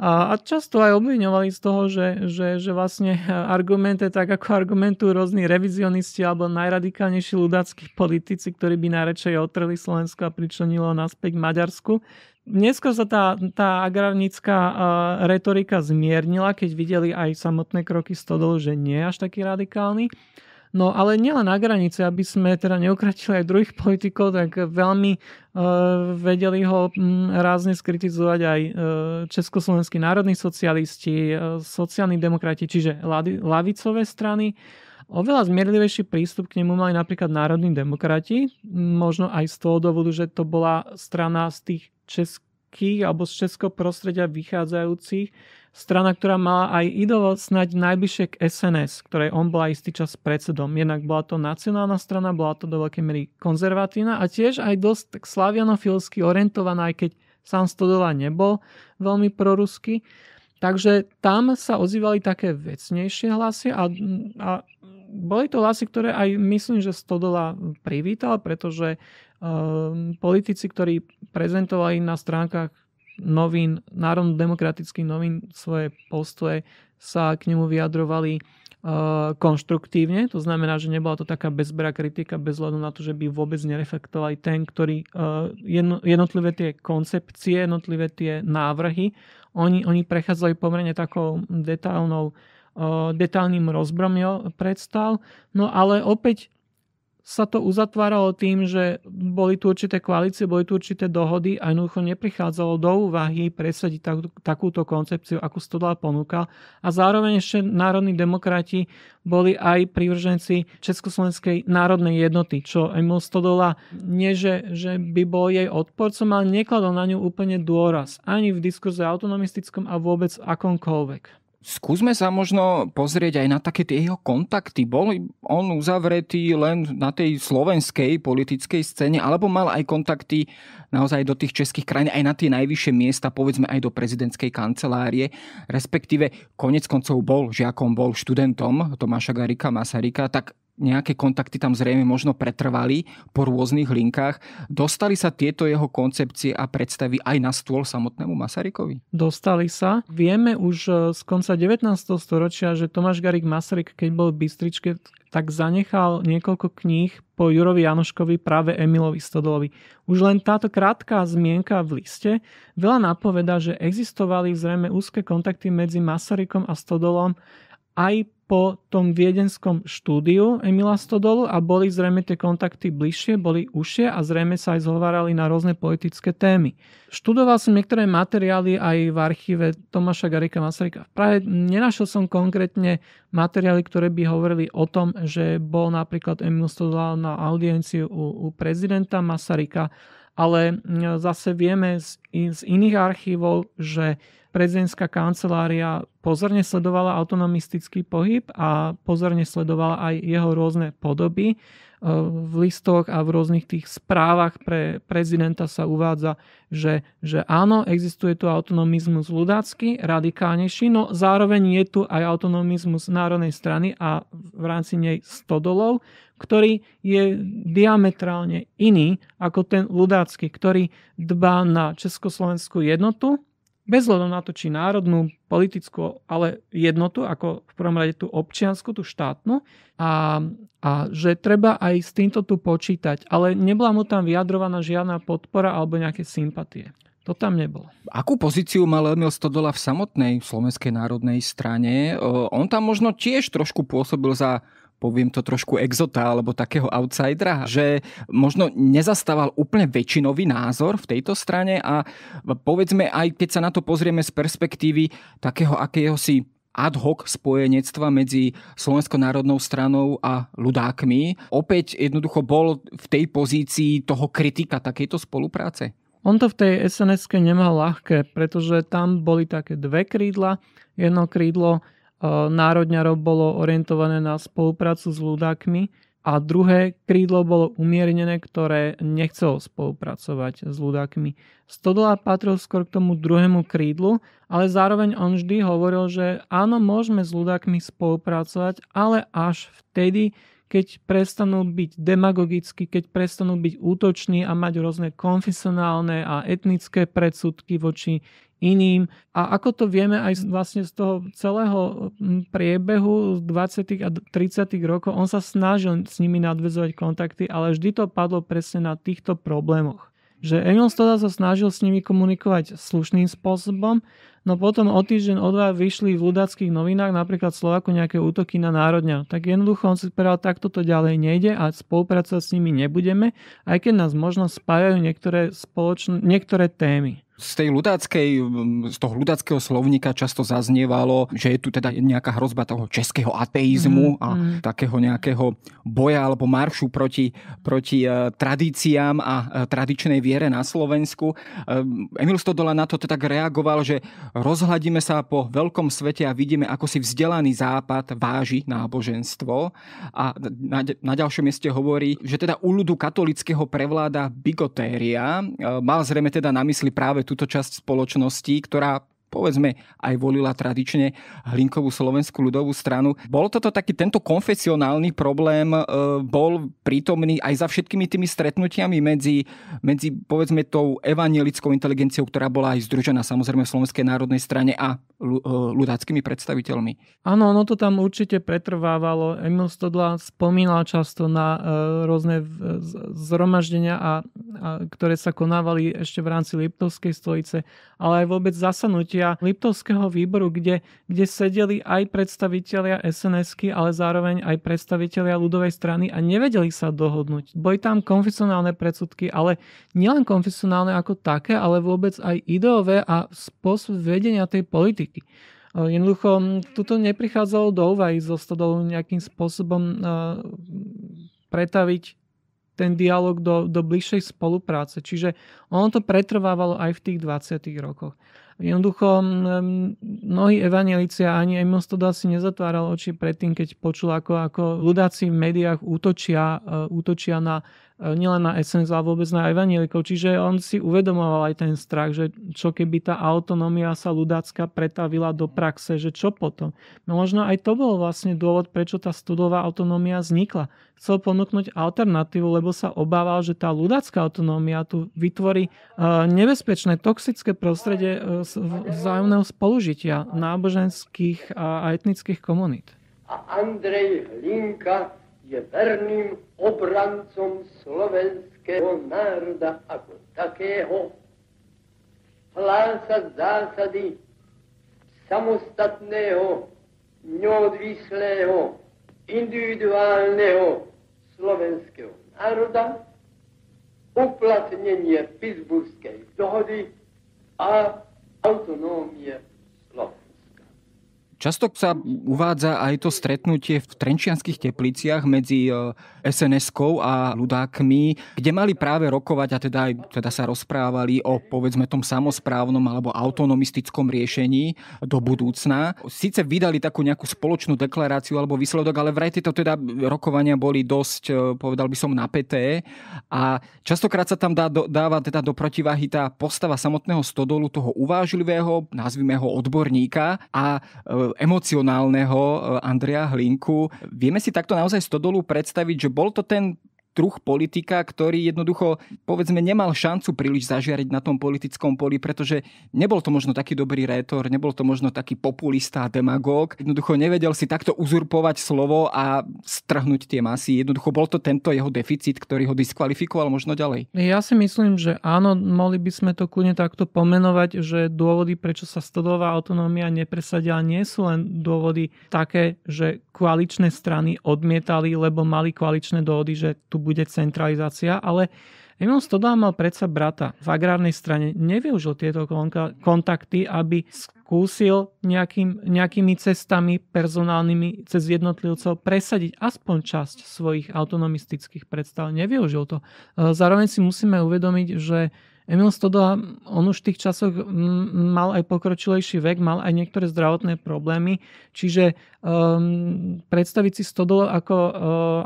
A, často aj obviňovali z toho, že, že, že vlastne argumenty, tak ako argumentujú rôzni revizionisti alebo najradikálnejší ľudáckí politici, ktorí by najradšej otreli Slovensko a pričlenilo naspäť Maďarsku, Neskôr sa tá, tá agrárnická uh, retorika zmiernila, keď videli aj samotné kroky Stodolu, že nie až taký radikálny. No ale nielen na granici, aby sme teda neukratili aj druhých politikov, tak veľmi uh, vedeli ho um, rázne skritizovať aj uh, československí národní socialisti, uh, sociálni demokrati, čiže lavicové strany. Oveľa zmierlivejší prístup k nemu mali napríklad národní demokrati, možno aj z toho dôvodu, že to bola strana z tých českých alebo z českého prostredia vychádzajúcich, strana, ktorá mala aj idolo snať najbližšie k SNS, ktorej on bola istý čas predsedom. Jednak bola to nacionálna strana, bola to do veľkej miery konzervatívna a tiež aj dosť tak slavianofilsky orientovaná, aj keď sám Stodola nebol veľmi proruský. Takže tam sa ozývali také vecnejšie hlasy a, a boli to hlasy, ktoré aj myslím, že Stodola privítal, pretože uh, politici, ktorí prezentovali na stránkach novín, národno-demokratických novín svoje postoje, sa k nemu vyjadrovali uh, konštruktívne. To znamená, že nebola to taká bezbrá kritika bez hľadu na to, že by vôbec nereflektovali ten, ktorý uh, jedno, jednotlivé tie koncepcie, jednotlivé tie návrhy, oni, oni prechádzali pomerne takou detailnou detailným rozbrom predstav. No ale opäť sa to uzatváralo tým, že boli tu určité koalície, boli tu určité dohody a jednoducho neprichádzalo do úvahy presadiť tak, takúto koncepciu, ako Stodla ponúkal. A zároveň ešte národní demokrati boli aj prívrženci Československej národnej jednoty, čo Emil Stodola nie, že, že by bol jej odporcom, ale nekladol na ňu úplne dôraz. Ani v diskurze autonomistickom a vôbec akomkoľvek. Skúsme sa možno pozrieť aj na také tie jeho kontakty. Bol on uzavretý len na tej slovenskej politickej scéne, alebo mal aj kontakty naozaj do tých českých krajín, aj na tie najvyššie miesta, povedzme aj do prezidentskej kancelárie, respektíve konec koncov bol žiakom, bol študentom Tomáša Garika Masarika, tak nejaké kontakty tam zrejme možno pretrvali po rôznych linkách. Dostali sa tieto jeho koncepcie a predstavy aj na stôl samotnému Masarykovi? Dostali sa. Vieme už e, z konca 19. storočia, že Tomáš Garik Masaryk, keď bol v Bystričke, tak zanechal niekoľko kníh po Jurovi Janoškovi práve Emilovi Stodolovi. Už len táto krátka zmienka v liste veľa napoveda, že existovali zrejme úzke kontakty medzi Masarykom a Stodolom aj po tom viedenskom štúdiu Emila Stodolu a boli zrejme tie kontakty bližšie, boli užšie a zrejme sa aj zhovárali na rôzne politické témy. Študoval som niektoré materiály aj v archíve Tomáša Garika Masaryka. Práve nenašiel som konkrétne materiály, ktoré by hovorili o tom, že bol napríklad Emil Stodola na audienciu u, u prezidenta Masaryka, ale zase vieme z, z iných archívov, že prezidentská kancelária pozorne sledovala autonomistický pohyb a pozorne sledovala aj jeho rôzne podoby. E, v listoch a v rôznych tých správach pre prezidenta sa uvádza, že, že áno, existuje tu autonomizmus ľudácky, radikálnejší, no zároveň je tu aj autonomizmus národnej strany a v rámci nej stodolov, ktorý je diametrálne iný ako ten ľudácky, ktorý dbá na československú jednotu, bez hľadu na to, či národnú, politickú, ale jednotu, ako v prvom rade tú občiansku, tú štátnu a, a že treba aj s týmto tu počítať, ale nebola mu tam vyjadrovaná žiadna podpora alebo nejaké sympatie. To tam nebolo. Akú pozíciu mal Emil Stodola v samotnej Slovenskej národnej strane? On tam možno tiež trošku pôsobil za poviem to trošku exota alebo takého outsidera, že možno nezastával úplne väčšinový názor v tejto strane a povedzme aj keď sa na to pozrieme z perspektívy takého akéhosi ad hoc spojenectva medzi Slovenskou národnou stranou a ľudákmi. Opäť jednoducho bol v tej pozícii toho kritika takejto spolupráce? On to v tej sns nemal ľahké, pretože tam boli také dve krídla. Jedno krídlo národňarov bolo orientované na spoluprácu s ľudákmi a druhé krídlo bolo umiernené, ktoré nechcelo spolupracovať s ľudákmi. Stodola patril skôr k tomu druhému krídlu, ale zároveň on vždy hovoril, že áno, môžeme s ľudákmi spolupracovať, ale až vtedy, keď prestanú byť demagogickí, keď prestanú byť útoční a mať rôzne konfesionálne a etnické predsudky voči iným. A ako to vieme aj vlastne z toho celého priebehu z 20. a 30. rokov, on sa snažil s nimi nadvezovať kontakty, ale vždy to padlo presne na týchto problémoch. Že Emil Stoda sa snažil s nimi komunikovať slušným spôsobom, No potom o týždeň, o dva vyšli v ľudáckých novinách napríklad Slovaku nejaké útoky na národňa. Tak jednoducho on si povedal, tak toto ďalej nejde a spolupracovať s nimi nebudeme, aj keď nás možno spájajú niektoré, spoločn- niektoré témy z tej ľudáckej, z toho ľudáckého slovníka často zaznievalo, že je tu teda nejaká hrozba toho českého ateizmu mm, a mm. takého nejakého boja alebo maršu proti, proti uh, tradíciám a uh, tradičnej viere na Slovensku. Uh, Emil Stodola na to tak reagoval, že rozhľadíme sa po veľkom svete a vidíme, ako si vzdelaný západ váži náboženstvo a na, na ďalšom mieste hovorí, že teda u ľudu katolického prevláda bigotéria. Mal zrejme teda na mysli práve túto časť spoločnosti, ktorá povedzme aj volila tradične Hlinkovú slovenskú ľudovú stranu. Bol toto taký tento konfesionálny problém, e, bol prítomný aj za všetkými tými stretnutiami medzi, medzi povedzme tou evangelickou inteligenciou, ktorá bola aj združená samozrejme v Slovenskej národnej strane a ľudáckými predstaviteľmi. Áno, ono to tam určite pretrvávalo. Emil Stodla spomínal často na e, rôzne zhromaždenia, a, a, ktoré sa konávali ešte v rámci Liptovskej stolice, ale aj vôbec zasanutia Liptovského výboru, kde, kde sedeli aj predstavitelia sns ale zároveň aj predstavitelia ľudovej strany a nevedeli sa dohodnúť. Boli tam konfesionálne predsudky, ale nielen konfesionálne ako také, ale vôbec aj ideové a spôsob vedenia tej politiky politiky. Jednoducho, tuto neprichádzalo do úvahy zo stodolu nejakým spôsobom pretaviť ten dialog do, do bližšej spolupráce. Čiže ono to pretrvávalo aj v tých 20. rokoch. Jednoducho mnohí evangelici a ani Emil Stodal si nezatváral oči predtým, keď počul, ako, ako ľudáci v médiách útočia, útočia na E, nielen na SNS, ale vôbec na evanielikov. Čiže on si uvedomoval aj ten strach, že čo keby tá autonómia sa ľudácka pretavila do praxe, že čo potom. No možno aj to bol vlastne dôvod, prečo tá studová autonómia vznikla. Chcel ponúknuť alternatívu, lebo sa obával, že tá ľudácká autonómia tu vytvorí e, nebezpečné, toxické prostredie e, vzájomného spolužitia náboženských a etnických komunít. A Andrej Hlinka je verným obrancom slovenského národa ako takého, hlásať zásady samostatného, neodvislého, individuálneho slovenského národa, uplatnenie Pittsburghskej dohody a autonómie Často sa uvádza aj to stretnutie v Trenčianských tepliciach medzi SNS-kou a ľudákmi, kde mali práve rokovať a teda aj teda sa rozprávali o povedzme tom samozprávnom alebo autonomistickom riešení do budúcna. Sice vydali takú nejakú spoločnú deklaráciu alebo výsledok, ale vraj tieto teda rokovania boli dosť, povedal by som, napeté a častokrát sa tam dá, dáva teda do protiváhy tá postava samotného stodolu, toho uvážlivého, nazvime ho odborníka a emocionálneho eh, Andrea Hlinku. Vieme si takto naozaj stodolu predstaviť, že bol to ten druh politika, ktorý jednoducho, povedzme, nemal šancu príliš zažiariť na tom politickom poli, pretože nebol to možno taký dobrý rétor, nebol to možno taký populista a demagóg. Jednoducho nevedel si takto uzurpovať slovo a strhnúť tie masy. Jednoducho bol to tento jeho deficit, ktorý ho diskvalifikoval možno ďalej. Ja si myslím, že áno, mohli by sme to kľudne takto pomenovať, že dôvody, prečo sa stodová autonómia nepresadila, nie sú len dôvody také, že koaličné strany odmietali, lebo mali koaličné dohody, že tu bude centralizácia, ale Emil Stodal mal predsa brata v agrárnej strane. Nevyužil tieto kontakty, aby skúsil nejakým, nejakými cestami personálnymi cez jednotlivcov presadiť aspoň časť svojich autonomistických predstav. Nevyužil to. Zároveň si musíme uvedomiť, že Emil Stodola, on už v tých časoch mal aj pokročilejší vek, mal aj niektoré zdravotné problémy, čiže um, predstaviť si Stodola ako uh,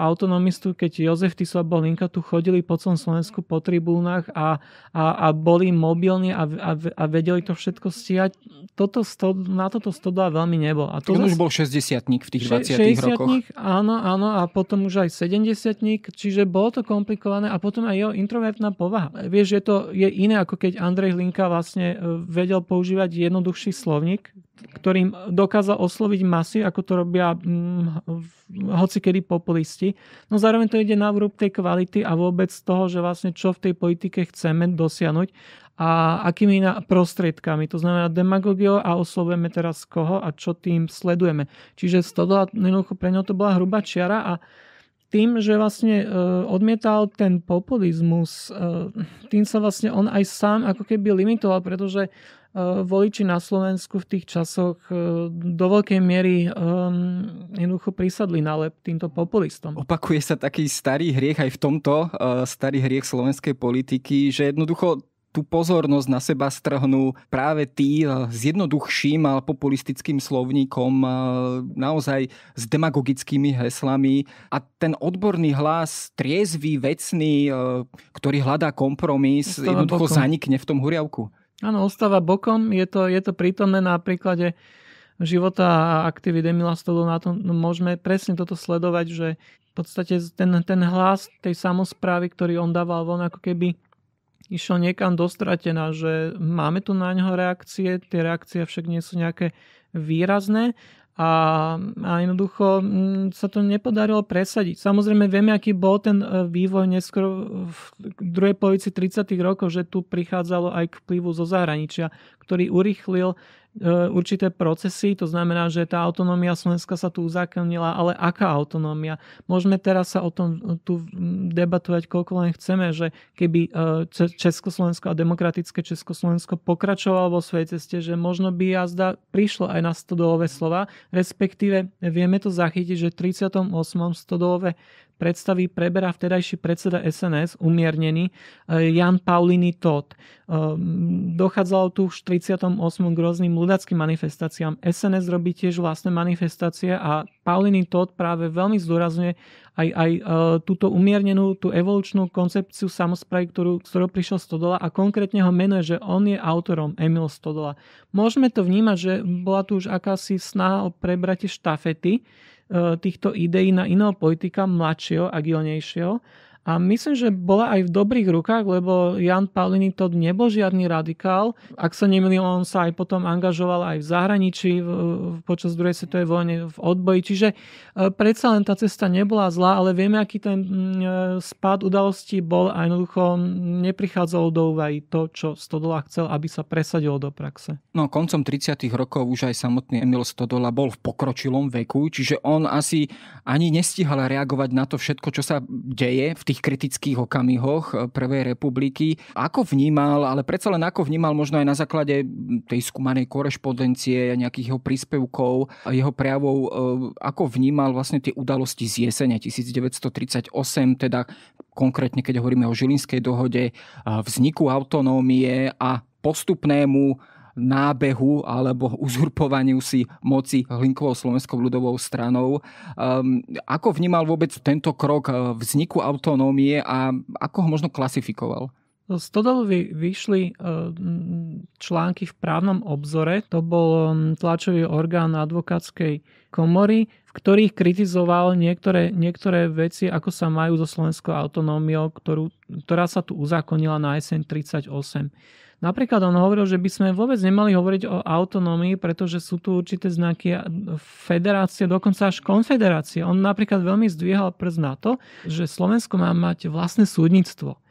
autonomistu, keď Jozef Tiso a Bolinka tu chodili po celom Slovensku po tribúnach a, a, a boli mobilní a, a, a vedeli to všetko stíhať, toto sto, na toto Stodola veľmi nebol. A to zase, už bol 60 v tých 20 rokoch. Áno, áno, a potom už aj 70 čiže bolo to komplikované a potom aj jeho introvertná povaha. Vieš, je to je iné, ako keď Andrej Hlinka vlastne e, vedel používať jednoduchší slovník, ktorým dokázal osloviť masy, ako to robia hm, hoci kedy populisti. No zároveň to ide na vrúb tej kvality a vôbec toho, že vlastne čo v tej politike chceme dosiahnuť a akými prostriedkami. To znamená demagogiou a oslovujeme teraz koho a čo tým sledujeme. Čiže z toho pre ňo to bola hrubá čiara a tým, že vlastne e, odmietal ten populizmus, e, tým sa vlastne on aj sám ako keby limitoval, pretože e, voliči na Slovensku v tých časoch do veľkej miery jednoducho prisadli na lep týmto populistom. Opakuje sa taký starý hriech aj v tomto, starý hriech slovenskej politiky, že jednoducho tú pozornosť na seba strhnú práve tí s jednoduchším a populistickým slovníkom, naozaj s demagogickými heslami a ten odborný hlas, triezvý, vecný, ktorý hľadá kompromis, ostáva jednoducho bokom. zanikne v tom huriavku. Áno, ostáva bokom. Je to, je to prítomné na príklade života a aktivity Emila Stolu. Na tom no, môžeme presne toto sledovať, že v podstate ten, ten hlas tej samozprávy, ktorý on dával von ako keby išiel niekam dostratená, že máme tu na ňo reakcie, tie reakcie však nie sú nejaké výrazné a, a jednoducho mm, sa to nepodarilo presadiť. Samozrejme vieme, aký bol ten e, vývoj neskoro v druhej polovici 30. rokov, že tu prichádzalo aj k vplyvu zo zahraničia, ktorý urýchlil určité procesy, to znamená, že tá autonómia Slovenska sa tu uzákonila, ale aká autonómia? Môžeme teraz sa o tom tu debatovať, koľko len chceme, že keby e, Československo a demokratické Československo pokračovalo vo svojej ceste, že možno by jazda prišlo aj na stodolové slova, respektíve vieme to zachytiť, že v 38. stodolové predstavy preberá vtedajší predseda SNS, umiernený, eh, Jan Paulini Todd. Eh, dochádzalo tu v 38. k rôznym ľudackým manifestáciám. SNS robí tiež vlastné manifestácie a Paulini Todd práve veľmi zdôrazňuje aj, aj eh, túto umiernenú, tú evolučnú koncepciu samozprávy, ktorú, ktorou prišiel Stodola a konkrétne ho menuje, že on je autorom Emil Stodola. Môžeme to vnímať, že bola tu už akási snaha o prebratie štafety, E, týchto ideí na iného politika, mladšieho, agilnejšieho. A myslím, že bola aj v dobrých rukách, lebo Jan Paulini to nebol žiadny radikál. Ak sa nemýlim, on sa aj potom angažoval aj v zahraničí v, počas druhej svetovej vojny v odboji. Čiže e, predsa len tá cesta nebola zlá, ale vieme, aký ten e, spád udalostí bol a jednoducho neprichádzalo do úvahy to, čo Stodola chcel, aby sa presadilo do praxe. No koncom 30. rokov už aj samotný Emil Stodola bol v pokročilom veku, čiže on asi ani nestihal reagovať na to všetko, čo sa deje v tých tých kritických okamihoch eh, Prvej republiky. Ako vnímal, ale predsa len ako vnímal možno aj na základe tej skúmanej korešpondencie, nejakých jeho príspevkov, jeho prejavov, eh, ako vnímal vlastne tie udalosti z jesene 1938, teda konkrétne keď hovoríme o Žilinskej dohode, vzniku autonómie a postupnému nábehu alebo uzurpovaniu si moci Hlinkovou slovenskou ľudovou stranou. Um, ako vnímal vôbec tento krok eh, vzniku autonómie a ako ho možno klasifikoval? Z Todolovi vyšli eh, články v právnom obzore. To bol hm, tlačový orgán advokátskej komory, v ktorých kritizoval niektoré, niektoré veci, ako sa majú so slovenskou autonómiou, ktorá sa tu uzákonila na jeseň 38. Napríklad on hovoril, že by sme vôbec nemali hovoriť o autonómii, pretože sú tu určité znaky federácie, dokonca až konfederácie. On napríklad veľmi zdvíhal prst na to, že Slovensko má mať vlastné súdnictvo.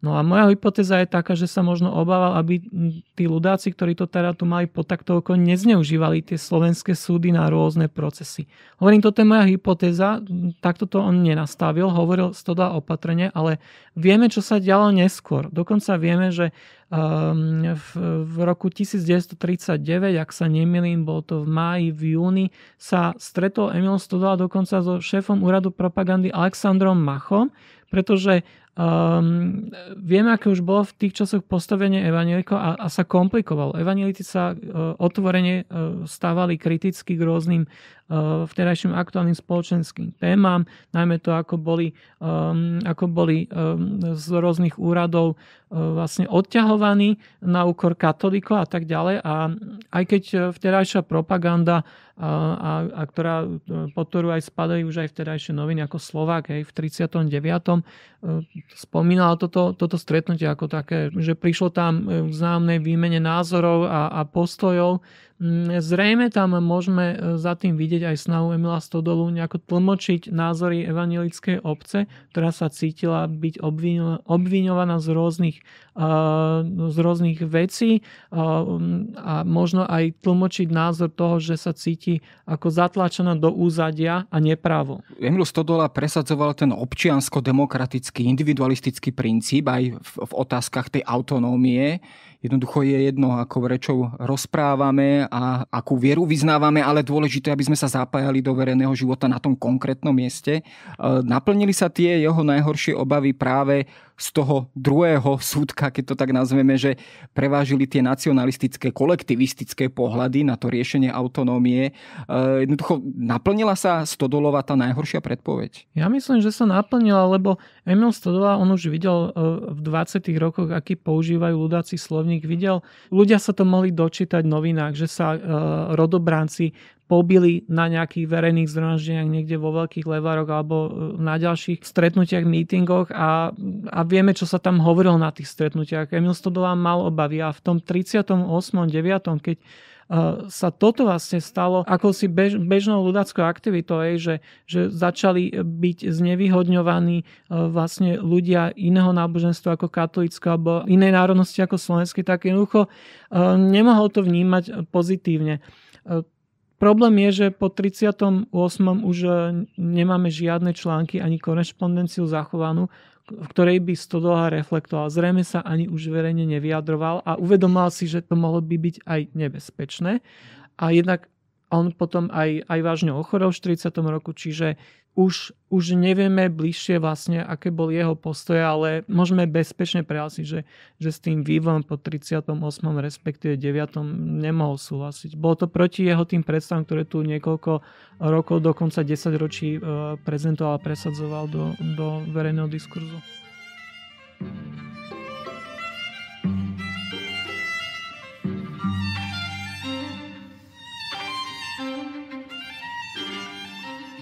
No a moja hypotéza je taká, že sa možno obával, aby tí ľudáci, ktorí to teda tu mali pod taktovkou, nezneužívali tie slovenské súdy na rôzne procesy. Hovorím, toto je moja hypotéza, takto to on nenastavil, hovoril to dá opatrne, ale vieme, čo sa dialo neskôr. Dokonca vieme, že um, v, v roku 1939, ak sa nemilím, bol to v máji, v júni, sa stretol Emil Stodala dokonca so šéfom úradu propagandy Alexandrom Machom, pretože Um, vieme, aké už bolo v tých časoch postavenie evanielikov a, a sa komplikovalo. Evaneliti sa uh, otvorene uh, stávali kriticky k rôznym uh, vtedajším aktuálnym spoločenským témam, najmä to, ako boli, um, ako boli um, z rôznych úradov uh, vlastne odťahovaní na úkor katolíkov a tak ďalej. A aj keď vtedajšia propaganda a, a, a ktorá, pod ktorú aj spadajú už aj vtedajšie noviny ako Slovák aj v 39 spomínal toto, toto stretnutie ako také, že prišlo tam k vzájomnej výmene názorov a, a postojov Mm, zrejme tam môžeme e, za tým vidieť aj snahu Emila Stodolu nejako tlmočiť názory evangelickej obce, ktorá sa cítila byť obviňovaná z rôznych, e, z rôznych vecí e, a možno aj tlmočiť názor toho, že sa cíti ako zatlačená do úzadia a neprávo. Emil Stodola presadzoval ten občiansko-demokratický, individualistický princíp aj v, v otázkach tej autonómie Jednoducho je jedno, ako rečou rozprávame a akú vieru vyznávame, ale dôležité, aby sme sa zapájali do verejného života na tom konkrétnom mieste. E, naplnili sa tie jeho najhoršie obavy práve z toho druhého súdka, keď to tak nazveme, že prevážili tie nacionalistické, kolektivistické pohľady na to riešenie autonómie. E, jednoducho, naplnila sa Stodolova tá najhoršia predpoveď? Ja myslím, že sa naplnila, lebo Emil Stodola, on už videl e, v 20. rokoch, aký používajú ľudáci slovník. Videl, ľudia sa to mohli dočítať v novinách, že sa e, rodobránci pobili na nejakých verejných zhromaždeniach niekde vo veľkých levároch alebo e, na ďalších stretnutiach, mítingoch a, a vieme, čo sa tam hovorilo na tých stretnutiach. Emil Stodola mal obavy a v tom 38. 9. keď sa toto vlastne stalo ako si bež, bežnou ľudáckou aktivitou, je, že, že začali byť znevýhodňovaní e, vlastne ľudia iného náboženstva ako katolické alebo inej národnosti ako slovenský, tak jednoducho nemohol to vnímať pozitívne Problém je, že po 38. už e, nemáme žiadne články ani korešpondenciu zachovanú, v ktorej by Stodola reflektoval. Zrejme sa ani už verejne nevyjadroval a uvedomal si, že to mohlo by byť aj nebezpečné. A jednak on potom aj, aj vážne ochorel v 40. roku, čiže už, už nevieme bližšie vlastne, aké bol jeho postoje, ale môžeme bezpečne prehlásiť, že, že s tým vývojom po 38. respektíve 9. nemohol súhlasiť. Bolo to proti jeho tým predstavám, ktoré tu niekoľko rokov, dokonca 10 ročí e, prezentoval a presadzoval do, do verejného diskurzu.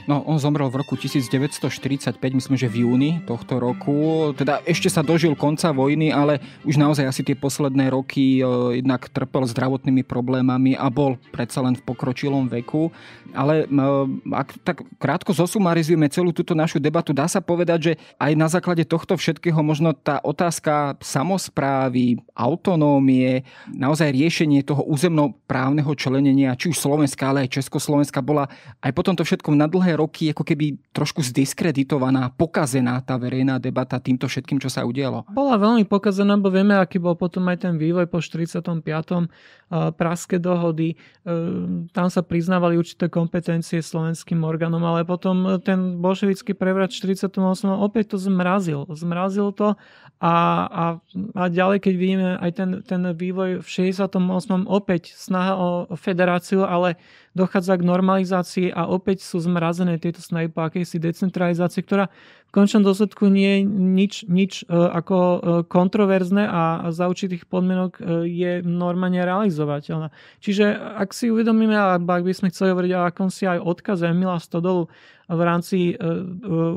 No, on zomrel v roku 1945, myslím, že v júni tohto roku. Teda ešte sa dožil konca vojny, ale už naozaj asi tie posledné roky e, jednak trpel zdravotnými problémami a bol predsa len v pokročilom veku. Ale e, ak tak krátko zosumarizujeme celú túto našu debatu, dá sa povedať, že aj na základe tohto všetkého možno tá otázka samozprávy, autonómie, naozaj riešenie toho územnoprávneho členenia, či už Slovenska, ale aj Československa bola aj po tomto všetkom na dlhé roky ako keby trošku zdiskreditovaná, pokazená tá verejná debata týmto všetkým, čo sa udialo? Bola veľmi pokazená, bo vieme, aký bol potom aj ten vývoj po 45. Praské dohody. E, tam sa priznávali určité kompetencie slovenským orgánom, ale potom ten bolševický prevrat 48. opäť to zmrazil. Zmrazil to a, a, a ďalej, keď vidíme aj ten, ten vývoj v 68. opäť snaha o federáciu, ale dochádza k normalizácii a opäť sú zmrazené tieto snahy po akejsi decentralizácii, ktorá v končnom dôsledku nie je nič, nič e, ako e, kontroverzné a za určitých podmienok e, je normálne realizovateľná. Čiže ak si uvedomíme, alebo ak by sme chceli hovoriť o akomsi aj odkaze Emila Stodolu v rámci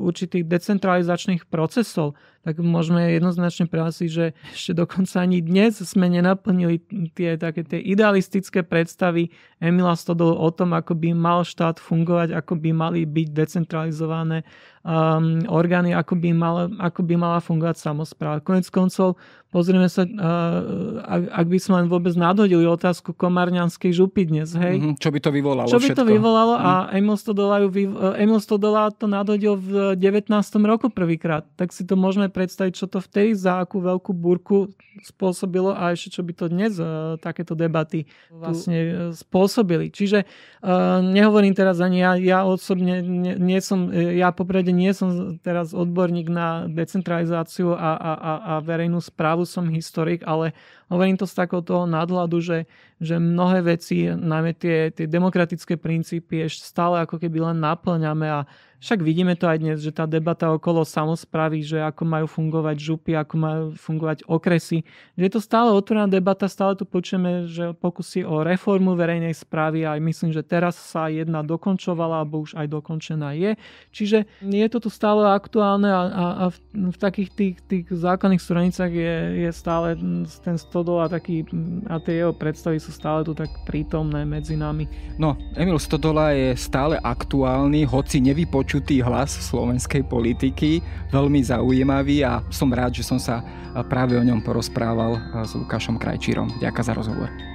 určitých decentralizačných procesov, tak môžeme jednoznačne prehlásiť, že ešte dokonca ani dnes sme nenaplnili tie také tie idealistické predstavy Emila Stodolu o tom, ako by mal štát fungovať, ako by mali byť decentralizované um, orgány, ako by, mal, ako by mala fungovať samozpráva. Konec koncov, pozrieme sa, uh, ak, ak by sme len vôbec nadhodili otázku komárňanskej župy dnes, hej? Mm-hmm, čo by to vyvolalo Čo by všetko? to vyvolalo mm. a mhm. Emil Stodola, ju, Emil Stodola to nadhodil v 19. roku prvýkrát. Tak si to môžeme predstaviť, čo to vtedy za akú veľkú burku spôsobilo a ešte čo by to dnes uh, takéto debaty vlastne uh, spôsobili. Čiže uh, nehovorím teraz ani ja, ja osobne nie, nie som, ja poprede nie som teraz odborník na decentralizáciu a, a, a, a verejnú správu, som historik, ale hovorím to z takého nadhľadu, že, že mnohé veci, najmä tie, tie demokratické princípy ešte stále ako keby len naplňame a však vidíme to aj dnes, že tá debata okolo samozprávy, že ako majú fungovať župy, ako majú fungovať okresy, že je to stále otvorená debata, stále tu počujeme, že pokusy o reformu verejnej správy a myslím, že teraz sa jedna dokončovala, alebo už aj dokončená je. Čiže je to tu stále aktuálne a, a, a v, v takých tých, tých základných stranicách je, je stále ten stodol a, taký, a tie jeho predstavy sú stále tu tak prítomné medzi nami. No, Emil Stodola je stále aktuálny, hoci nevypočul počutý hlas slovenskej politiky, veľmi zaujímavý a som rád, že som sa práve o ňom porozprával s Lukášom Krajčírom. Ďakujem za rozhovor.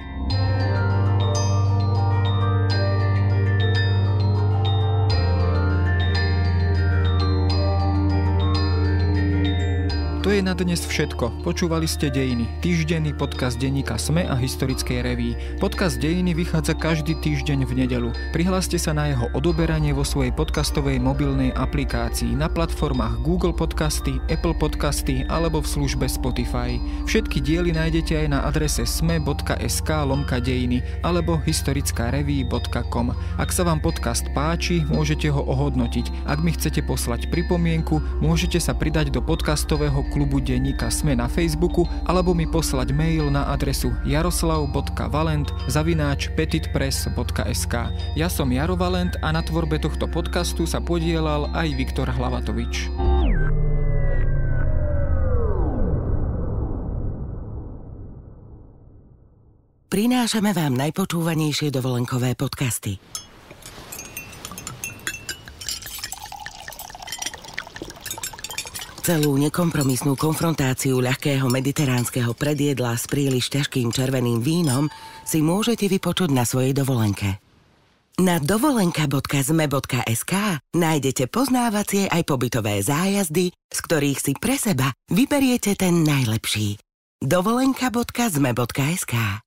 To je na dnes všetko. Počúvali ste Dejiny, týždenný podcast denníka Sme a historickej reví. Podcast Dejiny vychádza každý týždeň v nedelu. Prihláste sa na jeho odoberanie vo svojej podcastovej mobilnej aplikácii na platformách Google Podcasty, Apple Podcasty alebo v službe Spotify. Všetky diely nájdete aj na adrese sme.sk lomka dejiny alebo historickareví.com. Ak sa vám podcast páči, môžete ho ohodnotiť. Ak mi chcete poslať pripomienku, môžete sa pridať do podcastového klubu denníka Sme na Facebooku alebo mi poslať mail na adresu jaroslav.valent zavináč petitpress.sk Ja som Jaro Valent a na tvorbe tohto podcastu sa podielal aj Viktor Hlavatovič. Prinášame vám najpočúvanejšie dovolenkové podcasty. Celú nekompromisnú konfrontáciu ľahkého mediteránskeho predjedla s príliš ťažkým červeným vínom si môžete vypočuť na svojej dovolenke. Na dovolenka.zme.sk nájdete poznávacie aj pobytové zájazdy, z ktorých si pre seba vyberiete ten najlepší. dovolenka.zme.sk